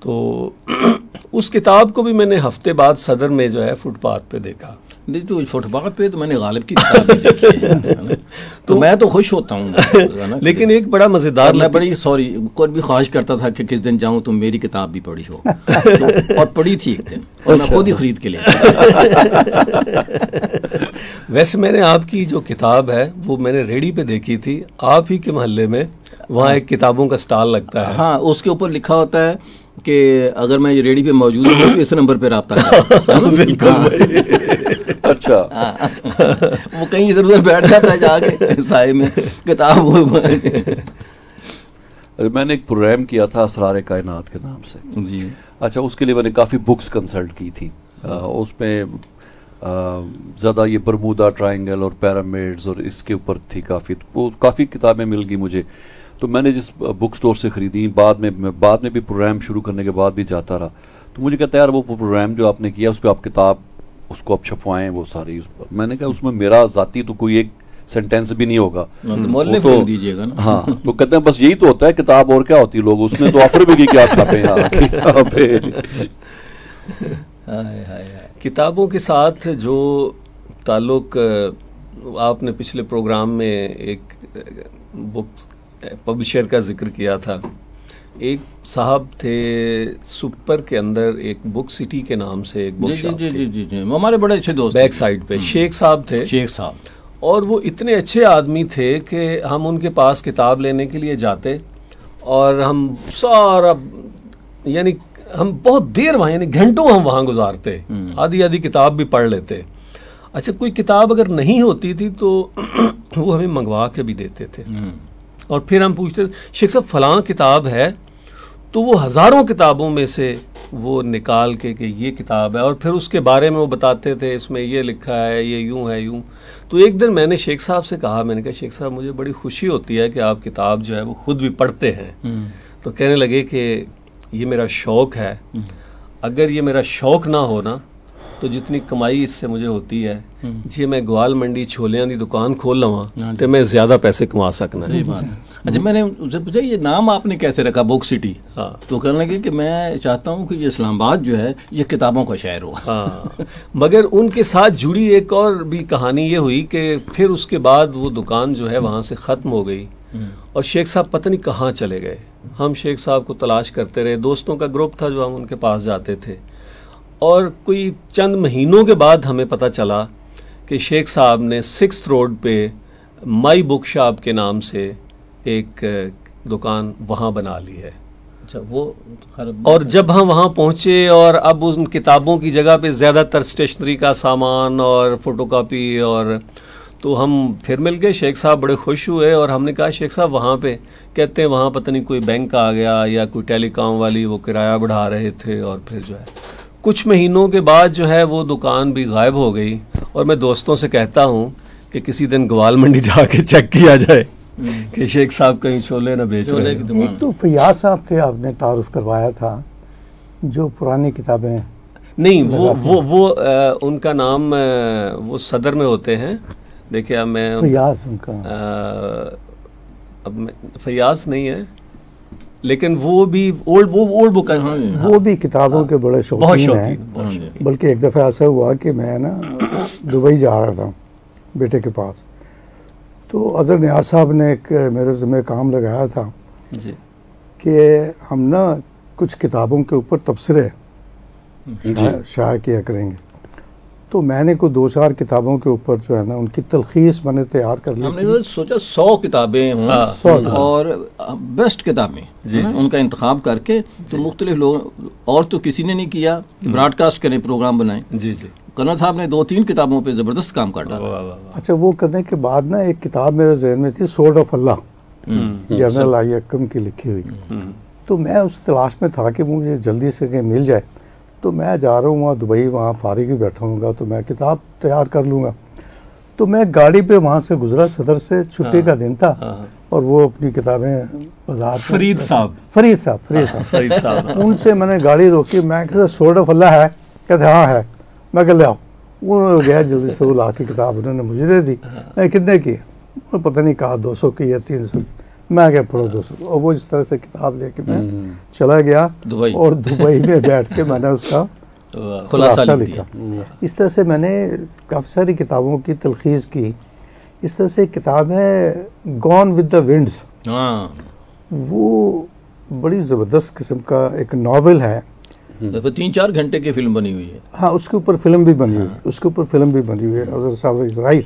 तो <clears throat> उस किताब को भी मैंने हफ़्ते बाद सदर में जो है फुटपाथ पे देखा। नहीं तो फुटपाथ पे तो मैंने गालिब की किताब देखी है, है <laughs> तो मैं तो खुश होता हूँ <laughs> लेकिन एक बड़ा मज़ेदार और मैं बड़ी सॉरी कोई भी ख्वाहिश करता था कि किस दिन जाऊँ तो मेरी किताब भी पढ़ी हो। <laughs> तो, और पढ़ी थी एक दिन और मैं खुद ही खरीद के ले वैसे मैंने आपकी जो किताब है वो मैंने रेडी पे देखी थी। आप ही के मोहल्ले में वहाँ एक किताबों का स्टॉल लगता है। हाँ उसके ऊपर लिखा होता है कि अगर मैं ये रेडी पे मौजूद हूँ तो इस नंबर पे रब्ता बिल्कुल अच्छा वो कहीं इधर उधर बैठ जाता है जाके साय में किताब वो अरे मैंने एक प्रोग्राम किया था असरार कायनात के नाम से। जी। अच्छा उसके लिए मैंने काफ़ी बुक्स कंसल्ट की थी। आ, उसमें ज़्यादा ये बरमूदा ट्रायंगल और पैरामिड्स और इसके ऊपर थी काफ़ी वो काफ़ी किताबें मिल गई मुझे। तो मैंने जिस बुक स्टोर से ख़रीदी बाद में बाद में भी प्रोग्राम शुरू करने के बाद भी जाता रहा। तो मुझे कहता है यार वो प्रोग्राम जो आपने किया उस पर आप किताब उसको आप छपवाएँ वो सारी मैंने कहा उसमें मेरा ज़ाती तो कोई एक सेंटेंस भी नहीं होगा. मोहल्ले वो में दीजिएगा ना। हाँ तो कहते हैं बस यही तो होता है किताब और क्या होती है लोग उसमें? तो ऑफ़र भी की क्या छापे यहाँ <laughs> यहाँ पे। हाय हाय हाय। किताबों के साथ जो ताल्लुक आपने पिछले प्रोग्राम में एक बुक पब्लिशर का ज़िक्र किया था एक साहब थे सुपर के अंदर एक बुक सिटी के नाम से एक बुक जी जी जी जी जी जी। हमारे बड़े अच्छे दोस्त बैक साइड पे। शेख साहब थे। शेख साहब। और वो इतने अच्छे आदमी थे कि हम उनके पास किताब लेने के लिए जाते और हम सारा यानी हम बहुत देर वहाँ यानी घंटों हम वहाँ गुजारते। हम्म। आधी आधी किताब भी पढ़ लेते। अच्छा कोई किताब अगर नहीं होती थी तो <clears throat> वो हमें मंगवा के भी देते थे। हम्म, और फिर हम पूछते शेख साहब फलां किताब है? तो वो हज़ारों किताबों में से वो निकाल के कि ये किताब है और फिर उसके बारे में वो बताते थे इसमें ये लिखा है ये यूँ है यूँ। तो एक दिन मैंने शेख साहब से कहा मैंने कहा शेख साहब मुझे बड़ी खुशी होती है कि आप किताब जो है वो खुद भी पढ़ते हैं। हम्म, तो कहने लगे कि ये मेरा शौक़ है। अगर ये मेरा शौक़ ना हो ना तो जितनी कमाई इससे मुझे होती है जे मैं ग्वाल मंडी छोलियाँ दी दुकान खोल हाँ लवा जी। तो मैं ज़्यादा पैसे कमा सकना। बात है। अच्छा मैंने उनसे पूछा ये नाम आपने कैसे रखा बुक सिटी? हाँ। तो कहने लगे कि मैं चाहता हूँ कि ये इस्लामाबाद जो है ये किताबों का शहर हो। हाँ। मगर उनके साथ जुड़ी एक और भी कहानी ये हुई कि फिर उसके बाद वो दुकान जो है वहाँ से ख़त्म हो गई। और शेख साहब पता नहीं कहाँ चले गए। हम शेख साहब को तलाश करते रहे। दोस्तों का ग्रुप था जो हम उनके पास जाते थे। और कोई चंद महीनों के बाद हमें पता चला कि शेख साहब ने सिक्स रोड पे माई बुक शॉप के नाम से एक दुकान वहाँ बना ली है। अच्छा वो और जब हम वहाँ पहुँचे और अब उन किताबों की जगह पे ज़्यादातर स्टेशनरी का सामान और फोटोकॉपी और तो हम फिर मिल गए। शेख साहब बड़े खुश हुए और हमने कहा शेख साहब वहाँ पे कहते हैं वहाँ पता नहीं कोई बैंक आ गया या कोई टेलीकॉम वाली वो किराया बढ़ा रहे थे और फिर जो है कुछ महीनों के बाद जो है वो दुकान भी गायब हो गई और मैं दोस्तों से कहता हूँ कि किसी दिन ग्वाल मंडी <laughs> जाके चेक किया जाए कि शेख साहब कहीं छोले ना बेच रहे हैं। एक तो फयाज साहब के आपने तारुफ करवाया था जो पुरानी किताबें हैं नहीं वो वो वो अ, उनका नाम वो सदर में होते हैं। देखिए अब मैं फैयाज उनका। अब मैं- फयाज नहीं है लेकिन वो भी ओल्ड वो ओल्ड बुक है। हाँ वो भी किताबों के बड़े शौकीन हैं। शौकीन बहुत हाँ बल्कि एक दफ़ा ऐसा हुआ कि मैं ना दुबई जा रहा था बेटे के पास। तो अदर न्याज साहब ने एक मेरे ज़िम्मे काम लगाया था जी। कि हम ना कुछ किताबों के ऊपर तबसरे शाया किया करेंगे। तो मैंने कोई दो चार किताबों के ऊपर जो है ना उनकी तलखीस मैंने तैयार कर ली हमने तो सोचा सौ किताबें हों हाँ, सौ और बेस्ट किताबें जी, है। उनका इंतखाब करके तो मुख्तलिफ़ लोग और तो किसी ने नहीं किया कि ब्रॉडकास्ट करें प्रोग्राम बनाएँ। जी जी। कर्नल साहब ने दो तीन किताबों पे ज़बरदस्त काम कर डाला वाह वाह। अच्छा वो करने के बाद ना एक किताब मेरे जहन में थी sword of Allah hmm, general I Akram की लिखी हुई। हम्म, तो मैं उस तलाश में था कि मुझे जल्दी से कहीं मिल जाए। तो मैं जा रहा हूँ वहाँ दुबई वहाँ फारिग ही बैठा हूँगा तो मैं किताब तैयार कर लूँगा। तो मैं गाड़ी पे वहाँ से गुजरा सदर से छुट्टी हाँ, का दिन था हाँ। और वो अपनी किताबें बाज़ार फरीद साहब। फरीद साहब फरीद साहब। फरीद साहब। उनसे मैंने गाड़ी रोकी मैं कहता सोर्ड ऑफ़ अल्लाह है? कहते हाँ है। मैं कह ले आओ। वो गया जल्दी से वो ला के किताब उन्होंने मुझे दे दी। मैं कितने की पता नहीं कहा दो सौ की या तीन सौ मैं क्या पढ़ो दो सौ और वो इस तरह से किताब लेके मैं चला गया दुबई। और दुबई में बैठ के मैंने उसका <laughs> खुलासा लिखा इस तरह से मैंने काफ़ी सारी किताबों की तलखीज़ की। इस तरह से किताब है गॉन विद द विंड्स हाँ। वो बड़ी ज़बरदस्त किस्म का एक नावल है। देखो तीन चार घंटे की फ़िल्म बनी हुई है। हाँ उसके ऊपर फ़िल्म भी बनी हुई है। उसके ऊपर फ़िल्म भी बनी हुई है अजहर साहब इसराइल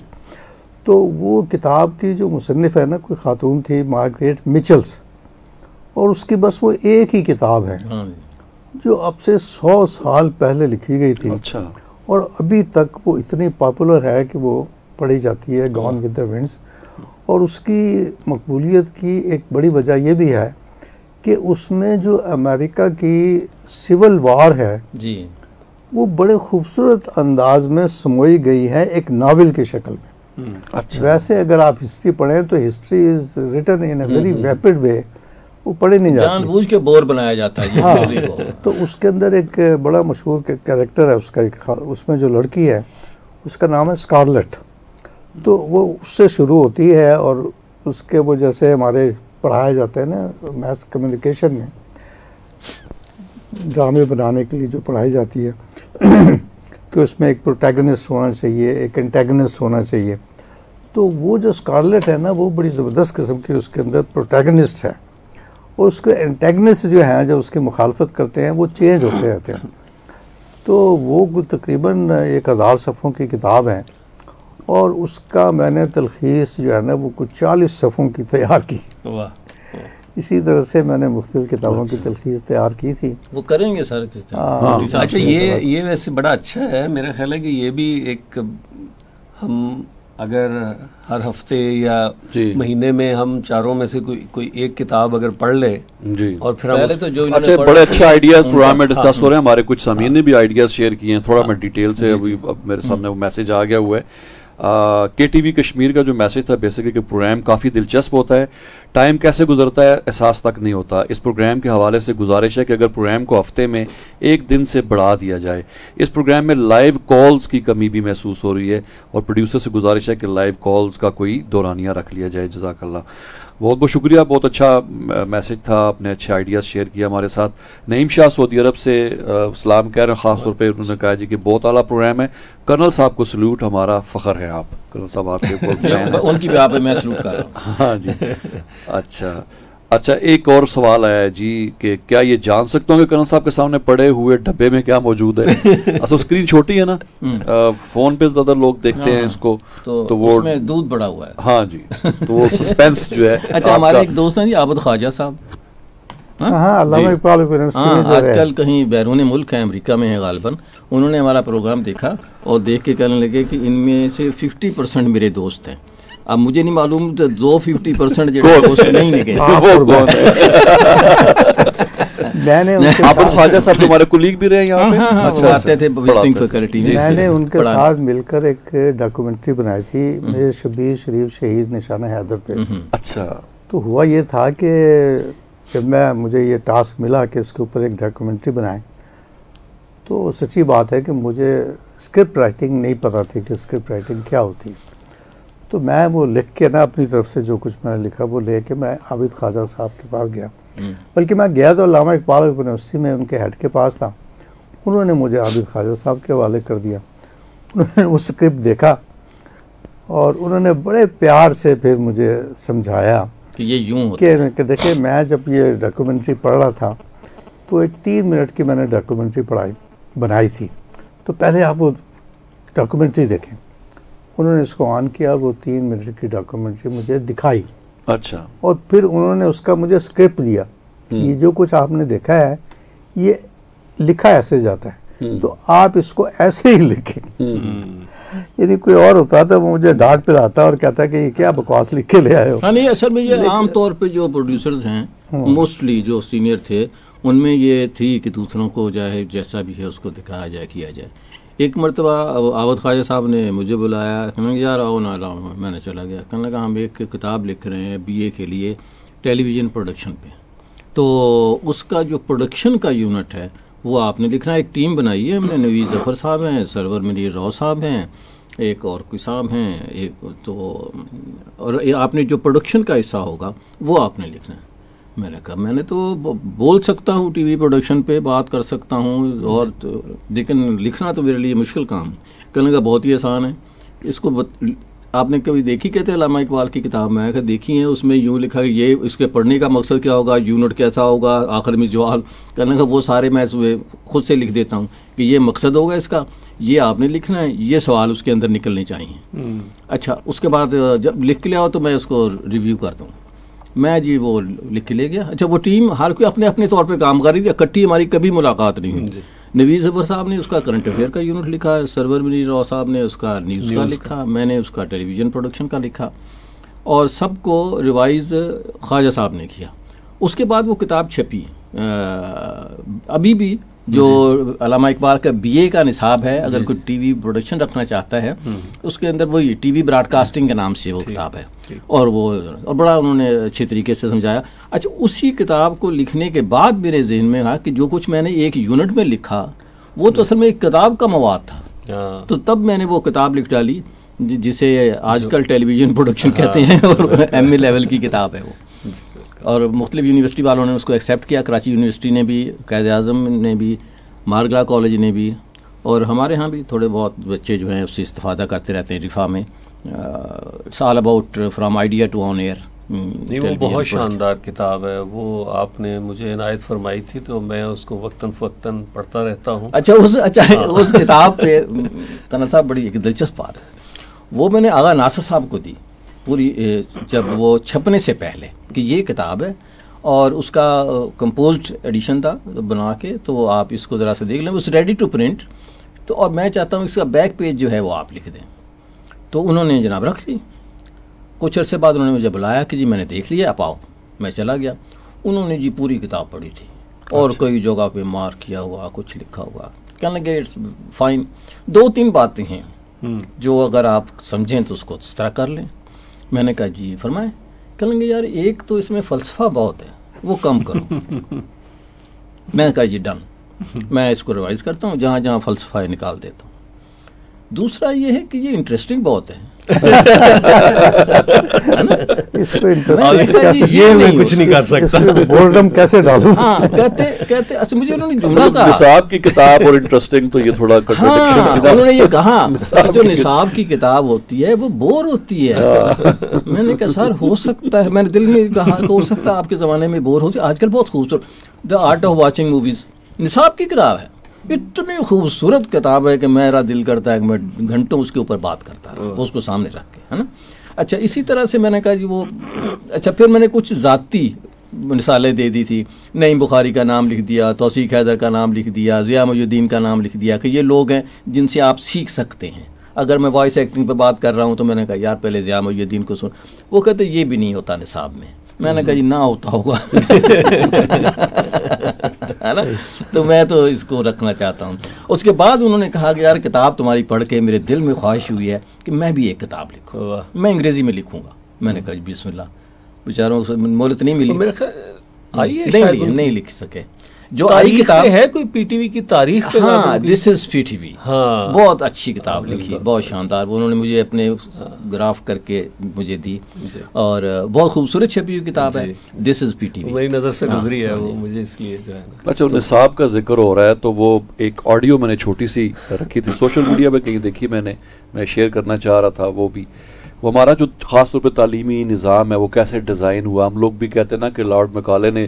तो वो किताब की जो मुसनफ़ है ना कोई खातून थी मार्गरेट मिचल्स और उसकी बस वो एक ही किताब है हाँ जो। अब से सौ साल पहले लिखी गई थी। अच्छा। और अभी तक वो इतनी पॉपुलर है कि वो पढ़ी जाती है गॉन विद द विंड्स और उसकी मकबूलियत की एक बड़ी वजह ये भी है कि उसमें जो अमेरिका की सिविल वार है जी। वो बड़े खूबसूरत अंदाज में समोई गई है एक नावल की शक्ल में। अच्छा। वैसे अगर आप हिस्ट्री पढ़ें तो history is written in a very rapid way वो पढ़े नहीं जाते। जानबूझ के बोर बनाया जाता है हाँ। को। तो उसके अंदर एक बड़ा मशहूर कैरेक्टर है उसका एक उसमें जो लड़की है उसका नाम है स्कारलेट तो वो उससे शुरू होती है और उसके वो जैसे हमारे पढ़ाए जाते हैं ना मैथ कम्युनिकेशन में ड्रामे बनाने के लिए जो पढ़ाई जाती है। कि उसमें एक प्रोटैगनिस्ट होना चाहिए, एक एंटेगनिस्ट होना चाहिए। तो वो जो स्कारलेट है ना, वो बड़ी ज़बरदस्त किस्म की उसके अंदर प्रोटैगनिस्ट है। और उसके एंटेगनिस्ट जो हैं जो उसकी मुखालफत करते हैं, वो चेंज होते रहते हैं। तो वो तकरीबन एक हज़ार सफ़ों की किताब है। और उसका मैंने तलखीस जो है ना, वो कुछ चालीस सफ़ों की तैयार की। वाह। इसी तरह से मैंने मुख्तलिफ़ किताबों की तलखीस तैयार की थी। वो करेंगे सर किस तरह? हाँ। रिसर्च अच्छा ये ये वैसे बड़ा अच्छा है। मेरा ख्याल है कि ये भी एक हम अगर हर हफ़्ते या महीने में हम चारों में से कोई कोई एक किताब अगर पढ़ ले जी। और फिर हम पहले तो जो अच्छा पढ़ा- बड़े अच्छे आइडियाज़ प्रोग्राम में डिस्कस हाँ। हो रहे हैं। हमारे कुछ सामीन ने भी आइडियाज़ शेयर किए हैं। थोड़ा मैं डिटेल से अभी अब मेरे सामने वो मैसेज आ गया हुआ है। के टी वी कश्मीर का जो मैसेज था बेसिकली कि प्रोग्राम काफ़ी दिलचस्प होता है। टाइम कैसे गुजरता है, एहसास तक नहीं होता। इस प्रोग्राम के हवाले से गुजारिश है कि अगर प्रोग्राम को हफ़्ते में एक दिन से बढ़ा दिया जाए। इस प्रोग्राम में लाइव कॉल्स की कमी भी महसूस हो रही है और प्रोड्यूसर से गुजारिश है कि लाइव कॉल्स का कोई दौरानिया रख लिया जाए जजाकल्ला बहुत बहुत शुक्रिया बहुत अच्छा मैसेज था आपने अच्छे आइडियाज़ शेयर किया हमारे साथ। नईम शाह सऊदी अरब से सलाम कह रहे हैं ख़ास तौर पर उन्होंने कहा जी कि बहुत अला प्रोग्राम है। कर्नल साहब को सल्यूट हमारा फ़ख्र है आप। कर्नल साहब आपके <laughs> हैं। उनकी भी आप मैं सलूट कर रहा हूँ। हाँ जी। अच्छा। अच्छा एक और सवाल आया जी कि क्या ये जान सकता हूँ कि कर्नल साहब के सामने पड़े हुए डब्बे में क्या मौजूद है? <laughs> अच्छा स्क्रीन छोटी है ना? अ, फ़ोन पे ज़्यादा लोग देखते हैं हाँ, इसको तो, तो वो उसमें दूध बड़ा हुआ है। हाँ जी तो वो <laughs> सस्पेंस जो है अच्छा हमारे एक दोस्त हैं जी आबद ख्वाजा साहब। हाँ? हाँ है आजकल कहीं बैरून मुल्क है अमेरिका में है गालबन उन्होंने हमारा प्रोग्राम देखा और देख के कहने लगे कि इनमें से 50 परसेंट मेरे दोस्त हैं। अब मुझे नहीं मालूम तो दो फिफ्टी परसेंट जो नहीं निकले। हाँ, वो कुर्बान। कौन? है। मैंने उनके साथ- ख्वाजा साहब हमारे कुलीग भी रहे यहाँ पे? हाँ, हाँ, वो अच्छा, आते थे अच्छा, विजिटिंग फैकल्टी में। मैंने उनके साथ मिलकर एक डॉक्यूमेंट्री बनाई थी मेरे शबीर शरीफ शहीद निशाना हैदर पे। अच्छा। तो हुआ ये था कि जब मैं मुझे ये टास्क मिला कि इसके ऊपर एक डॉक्यूमेंट्री बनाए तो सच्ची बात है कि मुझे स्क्रिप्ट राइटिंग नहीं पता थी कि स्क्रिप्ट राइटिंग क्या होती। है तो मैं वो लिख के ना अपनी तरफ़ से जो कुछ मैंने लिखा वो ले लेके मैं आबिद ख्वाजा साहब के पास गया। हम्म। बल्कि मैं गया तो अलामा इकबाल यूनिवर्सिटी में उनके हेड के पास था। उन्होंने मुझे आबिद ख्वाजा साहब के हवाले कर दिया। उन्होंने वो स्क्रिप्ट देखा और उन्होंने बड़े प्यार से फिर मुझे समझाया कि ये यूँ कि कि देखिए मैं जब ये डॉक्यूमेंट्री पढ़ रहा था तो एक तीन मिनट की मैंने डॉक्यूमेंट्री पढ़ाई बनाई थी। तो पहले आप वो डॉक्यूमेंट्री देखें। उन्होंने इसको ऑन किया वो तीन मिनट की डॉक्यूमेंट्री मुझे दिखाई। अच्छा। और फिर उन्होंने उसका मुझे स्क्रिप्ट दिया ये जो कुछ आपने देखा है ये लिखा ऐसे जाता है। हम्म। तो आप इसको ऐसे ही लिखें। हम्म, यदि कोई और होता तो वो मुझे डांट पे आता और कहता कि ये क्या बकवास लिख के ले आए हो। हाँ नहीं असल में ये आम तौर पे जो प्रोड्यूसर्स हैं मोस्टली जो सीनियर थे उनमें ये थी कि दूसरों को जाए जैसा भी है उसको दिखाया जाए किया जाए। एक मरतबा आवद ख्वाजा साहब ने मुझे बुलाया। कहने यार, आओ ना, लाओ। मैंने चला गया। कहने लगा, हम एक किताब लिख रहे हैं बीए के लिए, टेलीविज़न प्रोडक्शन पे। तो उसका जो प्रोडक्शन का यूनिट है, वो आपने लिखना एक टीम बनाई है हमने। नवीज जफ़र साहब हैं, सरवर मनीर राव साहब हैं, एक और कोई साहब हैं, एक तो और आपने जो प्रोडक्शन का हिस्सा होगा, वो आपने लिखना है। मैंने कहा मैंने तो बोल सकता हूँ टीवी प्रोडक्शन पे बात कर सकता हूँ और तो, लेकिन लिखना तो मेरे लिए मुश्किल काम कहने का बहुत ही आसान है। इसको बत, आपने कभी देखी कहते हैं लामा इकबाल की किताब? में आकर देखी है उसमें यूँ लिखा ये इसके पढ़ने का मकसद क्या होगा यूनिट कैसा होगा आखिर में जवाल कहने का वो सारे मैं खुद से लिख देता हूँ कि ये मकसद होगा इसका ये आपने लिखना है ये सवाल उसके अंदर निकलने चाहिए। हम्म। अच्छा उसके बाद जब लिख के ले आओ तो मैं उसको रिव्यू करता हूँ। मैं जी वो लिख के ले गया। अच्छा वो टीम हर कोई अपने अपने तौर पे काम कर रही थी। इकट्ठी हमारी कभी मुलाकात नहीं हुई। नवीज जबर साहब ने उसका करंट अफेयर का यूनिट लिखा सरवर मिनी राव साहब ने उसका न्यूज़, न्यूज़ का। लिखा मैंने उसका टेलीविज़न प्रोडक्शन का लिखा। और सबको रिवाइज ख्वाजा साहब ने किया। उसके बाद वो किताब छपी। अभी भी जो अलामा इकबाल का बीए का निसाब है अगर कोई टीवी प्रोडक्शन रखना चाहता है हम्म। उसके अंदर वही टीवी ब्रॉडकास्टिंग के नाम से वो किताब है। और वो और बड़ा उन्होंने अच्छे तरीके से समझाया। अच्छा उसी किताब को लिखने के बाद मेरे जहन में आया कि जो कुछ मैंने एक यूनिट में लिखा वो तो असल में एक किताब का मवाद था। हाँ। तो तब मैंने वो किताब लिख डाली जिसे आजकल टेलीविज़न प्रोडक्शन हाँ। कहते हैं और एमए लेवल की किताब है वो। और मुख्तलिफ़ यूनिवर्सिटी वालों ने उसको एक्सेप्ट किया। कराची यूनिवर्सिटी ने भी कैद अज़म ने भी मारगला कॉलेज ने भी। और हमारे यहाँ भी थोड़े बहुत बच्चे जो हैं उससे इस्तेफादा करते रहते हैं रिफा में। साल about from idea to on air नहीं वो बहुत शानदार किताब है। वो आपने मुझे इनायत फरमाई थी तो मैं उसको वक्ता फ़क्ता पढ़ता रहता हूँ। अच्छा उस अच्छा हाँ। <laughs> उस किताब पे तना साहब बड़ी एक दिलचस्प बात है। वो मैंने आगा नासर साहब को दी। पूरी जब वो छपने से पहले कि ये किताब है और उसका कंपोज्ड एडिशन था तो बना के तो आप इसको ज़रा से देख लें। उस रेडी टू प्रिंट तो और मैं चाहता हूँ इसका बैक पेज जो है वो आप लिख दें। तो उन्होंने जनाब रख ली। कुछ अरसे बाद उन्होंने मुझे बुलाया कि जी मैंने देख लिया आप आओ मैं चला गया। उन्होंने जी पूरी किताब पढ़ी थी। और अच्छा। कई जगह पे मार्क किया हुआ कुछ लिखा हुआ। कहने लगे इट्स फाइन दो तीन बातें हैं हम्म। जो अगर आप समझें तो उसको इस तरह कर लें। मैंने कहा जी फरमाए। कहेंगे यार एक तो इसमें फ़लसफ़ा बहुत है वो कम करो। <laughs> मैंने कहा जी डन। मैं इसको रिवाइज करता हूँ जहाँ जहाँ फ़लसफ़ा निकाल देता हूँ। दूसरा ये है कि ये इंटरेस्टिंग बहुत है। <laughs> ये मैं कुछ नहीं कर सकता। बोर्डम कैसे डालूं? <laughs> हाँ कहते कहते अच्छा मुझे उन्होंने जुमला कहा। निसाब की किताब और इंटरेस्टिंग तो ये थोड़ा हाँ, उन्होंने ये कहा <laughs> जो निसाब की किताब होती है वो बोर होती है। हाँ। मैंने कहा सर हो सकता है। मैंने दिल में कहा हो सकता है आपके ज़माने में बोर होती है आजकल बहुत खूबसूरत। The art of watching movies निसाब की किताब है। इतनी खूबसूरत किताब है कि मेरा दिल करता है कि मैं घंटों उसके ऊपर बात करता रहा उसको सामने रख के है ना? अच्छा इसी तरह से मैंने कहा जी वो अच्छा फिर मैंने कुछ ज़ाती मिसालें दे दी थी। नईम बुखारी का नाम लिख दिया तोसीक हैदर का नाम लिख दिया ज़िया मुजुद्दीन का नाम लिख दिया कि ये लोग हैं जिनसे आप सीख सकते हैं। अगर मैं वॉइस एक्टिंग पर बात कर रहा हूँ तो मैंने कहा यार पहले ज़िया मुजुद्दीन को सुन। वो कहते ये भी नहीं होता निसाब में। मैंने कहा जी ना होता होगा। <laughs> <laughs> है ना? तो मैं तो इसको रखना चाहता हूँ। उसके बाद उन्होंने कहा कि यार किताब तुम्हारी पढ़ के मेरे दिल में ख्वाहिश हुई है कि मैं भी एक किताब लिखूँ। मैं अंग्रेज़ी में लिखूँगा। मैंने कहा बिस्मिल्लाह। बेचारों से मोहलत नहीं मिली। आई नहीं, नहीं लिख सके। जो आई किताब है कोई पीटीवी की तारीख पे हाँ दिस इज़ पीटीवी हाँ। बहुत अच्छी किताब लिखी बहुत शानदार। वो उन्होंने मुझे अपने ग्राफ करके मुझे दी। और बहुत खूबसूरत छपी हुई किताब है। दिस इज़ पीटीवी मेरी नज़र से हाँ, गुजरी है वो मुझे इसलिए जो है अच्छा निसाब का ज़िक्र हो रहा है तो वो एक ऑडियो मैंने छोटी सी रखी थी। सोशल मीडिया पे कहीं देखी मैंने मैं शेयर करना चाह रहा था वो भी। वो हमारा जो ख़ास तौर पर तालीमी निज़ाम है वो कैसे डिज़ाइन हुआ हम लोग भी कहते हैं ना कि लॉर्ड मकाले ने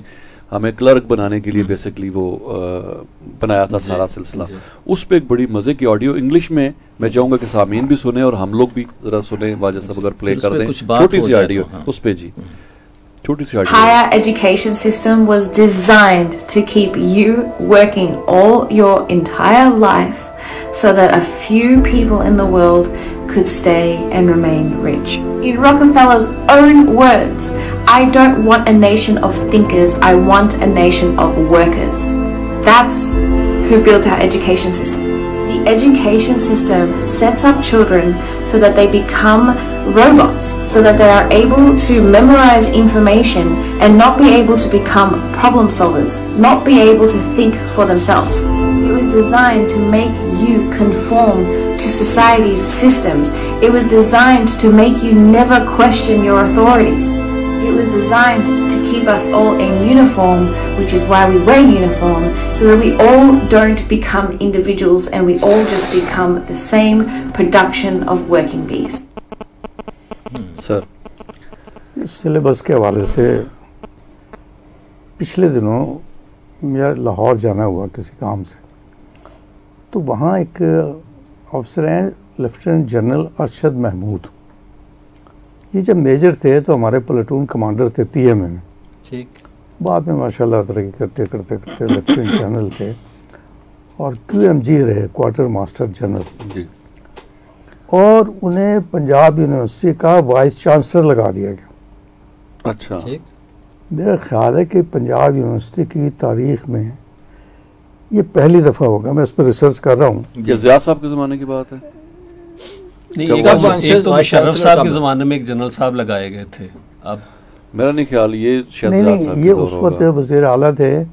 हमें क्लर्क बनाने के लिए बेसिकली हम्म। वो बनाया था सारा सिलसिला उस पर एक बड़ी मज़े की ऑडियो इंग्लिश में मैं चाहूँगा कि सामीन भी सुने और हम लोग भी ज़रा सुने वाजह साहब अगर प्ले कर दें छोटी सी ऑडियो तो, हाँ। उस पर जी हम्म। Higher education system was designed to keep you working all your entire life so that a few people in the world could stay and remain rich. In Rockefeller's own words, I don't want a nation of thinkers, I want a nation of workers. That's who built our education system. The education system sets up children so that they become robots, so that they are able to memorize information and not be able to become problem solvers, not be able to think for themselves It was designed to make you conform to society's systems. It was designed to make you never question your authorities. It was designed to keep us all in uniform, which is why we wear uniform, so that we all don't become individuals and we all just become the same production of working bees. Sir इस syllabus के हवाले से पिछले दिनों मेरा लाहौर जाना हुआ किसी काम से तो वहाँ एक अफसर हैं लेफ्टिनेंट जनरल अरशद महमूद ये जब मेजर थे तो हमारे प्लेटून कमांडर थे पीएमए में ठीक। बाद में माशाल्लाह तरक्की करते करते करते लेफ्टिनेंट जनरल थे। और क्यूएमजी रहे क्वार्टर मास्टर जनरल जी। और उन्हें पंजाब यूनिवर्सिटी का वाइस चांसलर लगा दिया गया। अच्छा। मेरा ख्याल है कि पंजाब यूनिवर्सिटी की तारीख में ये पहली दफ़ा होगा। मैं इस पर रिसर्च कर रहा हूँ। ये जिया साहब के ज़माने की बात है? नहीं एक, तब तो- एक तो वाइस साहब के ज़माने में एक जनरल साहब लगाए गए थे। अब मेरा नहीं ख्याल ये नहीं नहीं ये उस वक्त वज़ीर अला थे।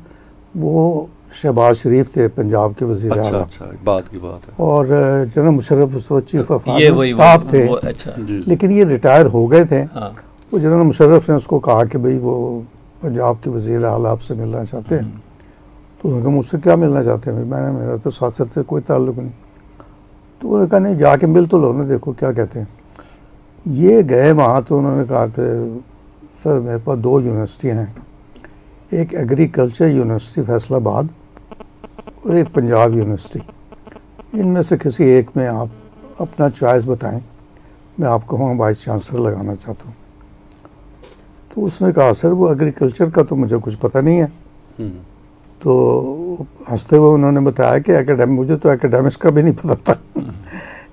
वो शहबाज शरीफ थे पंजाब के वज़ीर अच्छा अच्छा बात की बात है। और जनरल मुशर्रफ उस वक्त चीफ ऑफ़ स्टाफ थे। वो अच्छा। लेकिन ये रिटायर हो गए थे। हाँ। वो जनरल मुशरफ ने उसको कहा कि भाई वो पंजाब के वज़ीर अला आपसे मिलना चाहते हैं। तो उन्होंने कहा मुझसे क्या मिलना चाहते हैं? मैंने मेरा तो साथ साथ से कोई ताल्लुक नहीं। तो उन्होंने कहा नहीं जाके मिल तो लो ना देखो क्या कहते हैं। ये गए वहाँ तो उन्होंने कहा कि सर मेरे पास दो यूनिवर्सिटियाँ हैं। एक एग्रीकल्चर यूनिवर्सिटी फैसलाबाद और एक पंजाब यूनिवर्सिटी। इनमें से किसी एक में आप अपना चॉइस बताएँ। मैं आपको वहाँ वाइस चांसलर लगाना चाहता हूँ। तो उसने कहा सर वो एग्रीकल्चर का तो मुझे कुछ पता नहीं है। हम्म, तो हँसते हुए उन्होंने बताया कि एकेडमिक मुझे तो एकेडमिक्स का भी नहीं पता था।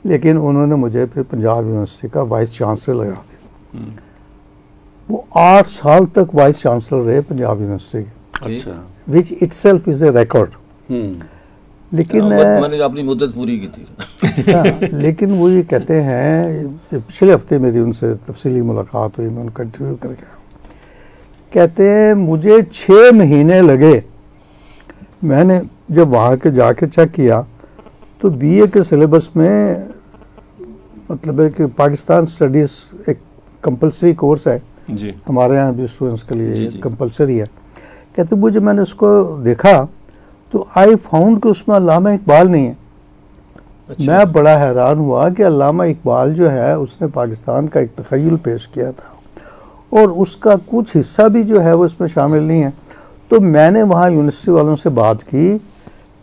लेकिन उन्होंने मुझे फिर पंजाब यूनिवर्सिटी का वाइस चांसलर लगा दिया। वो आठ साल तक वाइस चांसलर रहे पंजाब यूनिवर्सिटी के। अच्छा। Which itself is a record लेकिन मैंने अपनी मुद्दत पूरी की थी। हाँ, लेकिन वो ये कहते हैं पिछले हफ़्ते मेरी उनसे तफसीली मुलाकात हुई मैं उनका इंटरव्यू करके आया। कहते हैं मुझे छः महीने लगे मैंने जब वहाँ के जाके चेक किया तो बीए के सिलेबस में मतलब है कि पाकिस्तान स्टडीज़ एक कंपलसरी कोर्स है। जी। हमारे यहाँ भी स्टूडेंट्स के लिए। कंपलसरी है। कहते मुझे मैंने उसको देखा तो आई फाउंड कि उसमें अल्लामा इकबाल नहीं है। अच्छा। मैं बड़ा हैरान हुआ कि अल्लामा इकबाल जो है उसने पाकिस्तान का एक तखयल पेश किया था। और उसका कुछ हिस्सा भी जो है वो इसमें शामिल नहीं है। तो मैंने वहाँ यूनिवर्सिटी वालों से बात की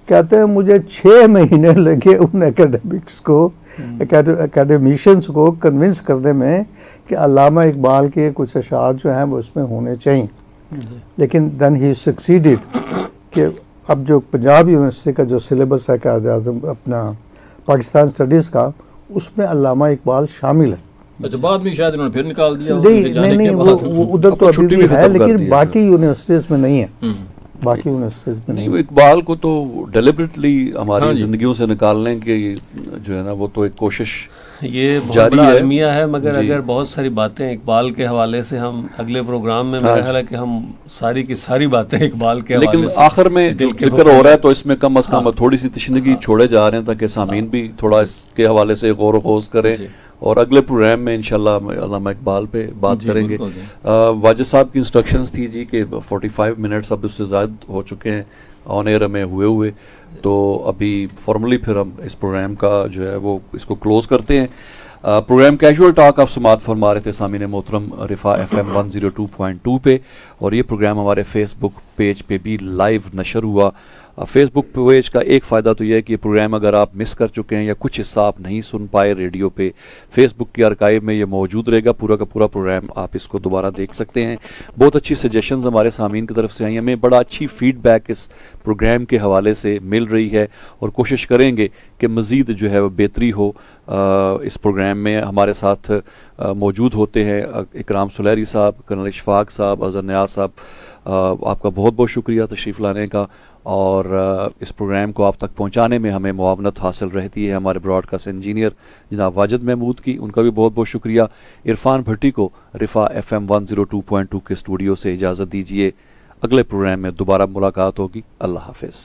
कहते हैं मुझे छः महीने लगे उन एकेडमिक्स को एकेडमिशियंस को कन्विंस करने में कि अल्लामा इकबाल के कुछ अशार जो हैं वो इसमें होने चाहिए. लेकिन देन ही सक्सीडेड कि अब जो पंजाब यूनिवर्सिटी का जो सिलेबस है कायद आज़म अपना पाकिस्तान स्टडीज़ का उसमें अलामा इकबाल शामिल है। अच्छा बाद में शायद उन्होंने फिर निकाल दिया नहीं नहीं नहीं वो, वो उधर तो अभी भी भी है लेकिन बाकी यूनिवर्सिटीज़ में नहीं है। बाकी यूनिवर्सिटीज़ में नहीं वो इकबाल को तो डेलिबरेटली हमारी हाँ जिंदगियों से निकालने की जो है ना वो तो एक कोशिश ये बहुत बड़ा है। अलमिया है मगर अगर बहुत सारी बातें इकबाल के हवाले से हम अगले प्रोग्राम में हाँ मेरा ख्याल है कि हम सारी की सारी बातें इकबाल के लेकिन आखिर में ज़िक्र हो रहा है। तो इसमें कम अज कम हाँ। थोड़ी सी तशनगी छोड़े जा रहे हैं ताकि सामीन भी थोड़ा इसके हवाले से गौर वखोज करें। जी। और अगले प्रोग्राम में हम अल्लामा इकबाल पे बात करेंगे। वाजिद साहब की इंस्ट्रक्शंस थी जी कि 45 मिनट्स अब उससे ज़्यादा हो चुके हैं ऑन एयर में हुए हुए। तो अभी फॉर्मली फिर हम इस प्रोग्राम का जो है वो इसको क्लोज करते हैं। प्रोग्राम कैजुअल टॉक आप समात फरमा रहे थे सामिन मोहतरम Riphah F M one zero two point two पे। और ये प्रोग्राम हमारे फेसबुक पेज पे भी लाइव नशर हुआ। फेसबुक पेज का एक फ़ायदा तो यह है कि प्रोग्राम अगर आप मिस कर चुके हैं या कुछ हिस्सा आप नहीं सुन पाए रेडियो पे फेसबुक के आर्काइव में ये मौजूद रहेगा। पूरा का पूरा प्रोग्राम आप इसको दोबारा देख सकते हैं। बहुत अच्छी सजेशंस हमारे सामीन की तरफ़ से आई हमें बड़ा अच्छी फीडबैक इस प्रोग्राम के हवाले से मिल रही है और कोशिश करेंगे कि मज़ीद जो है वह बेहतरी हो अ, इस प्रोग्राम में हमारे साथ मौजूद होते हैं। इकराम सुलहरी साहब कर्नल इशफाक साहब अजहर न्याज साहब आपका बहुत बहुत शुक्रिया तशरीफ़ लाने का। और इस प्रोग्राम को आप तक पहुँचाने में हमें मुआवनत हासिल रहती है हमारे ब्रॉडकास्ट इंजीनियर जनाब वाजिद महमूद की। उनका भी बहुत बहुत शुक्रिया। इरफान भट्टी को Riphah F M one zero two point two के स्टूडियो से इजाज़त दीजिए। अगले प्रोग्राम में दोबारा मुलाकात होगी। अल्लाह हाफिज़।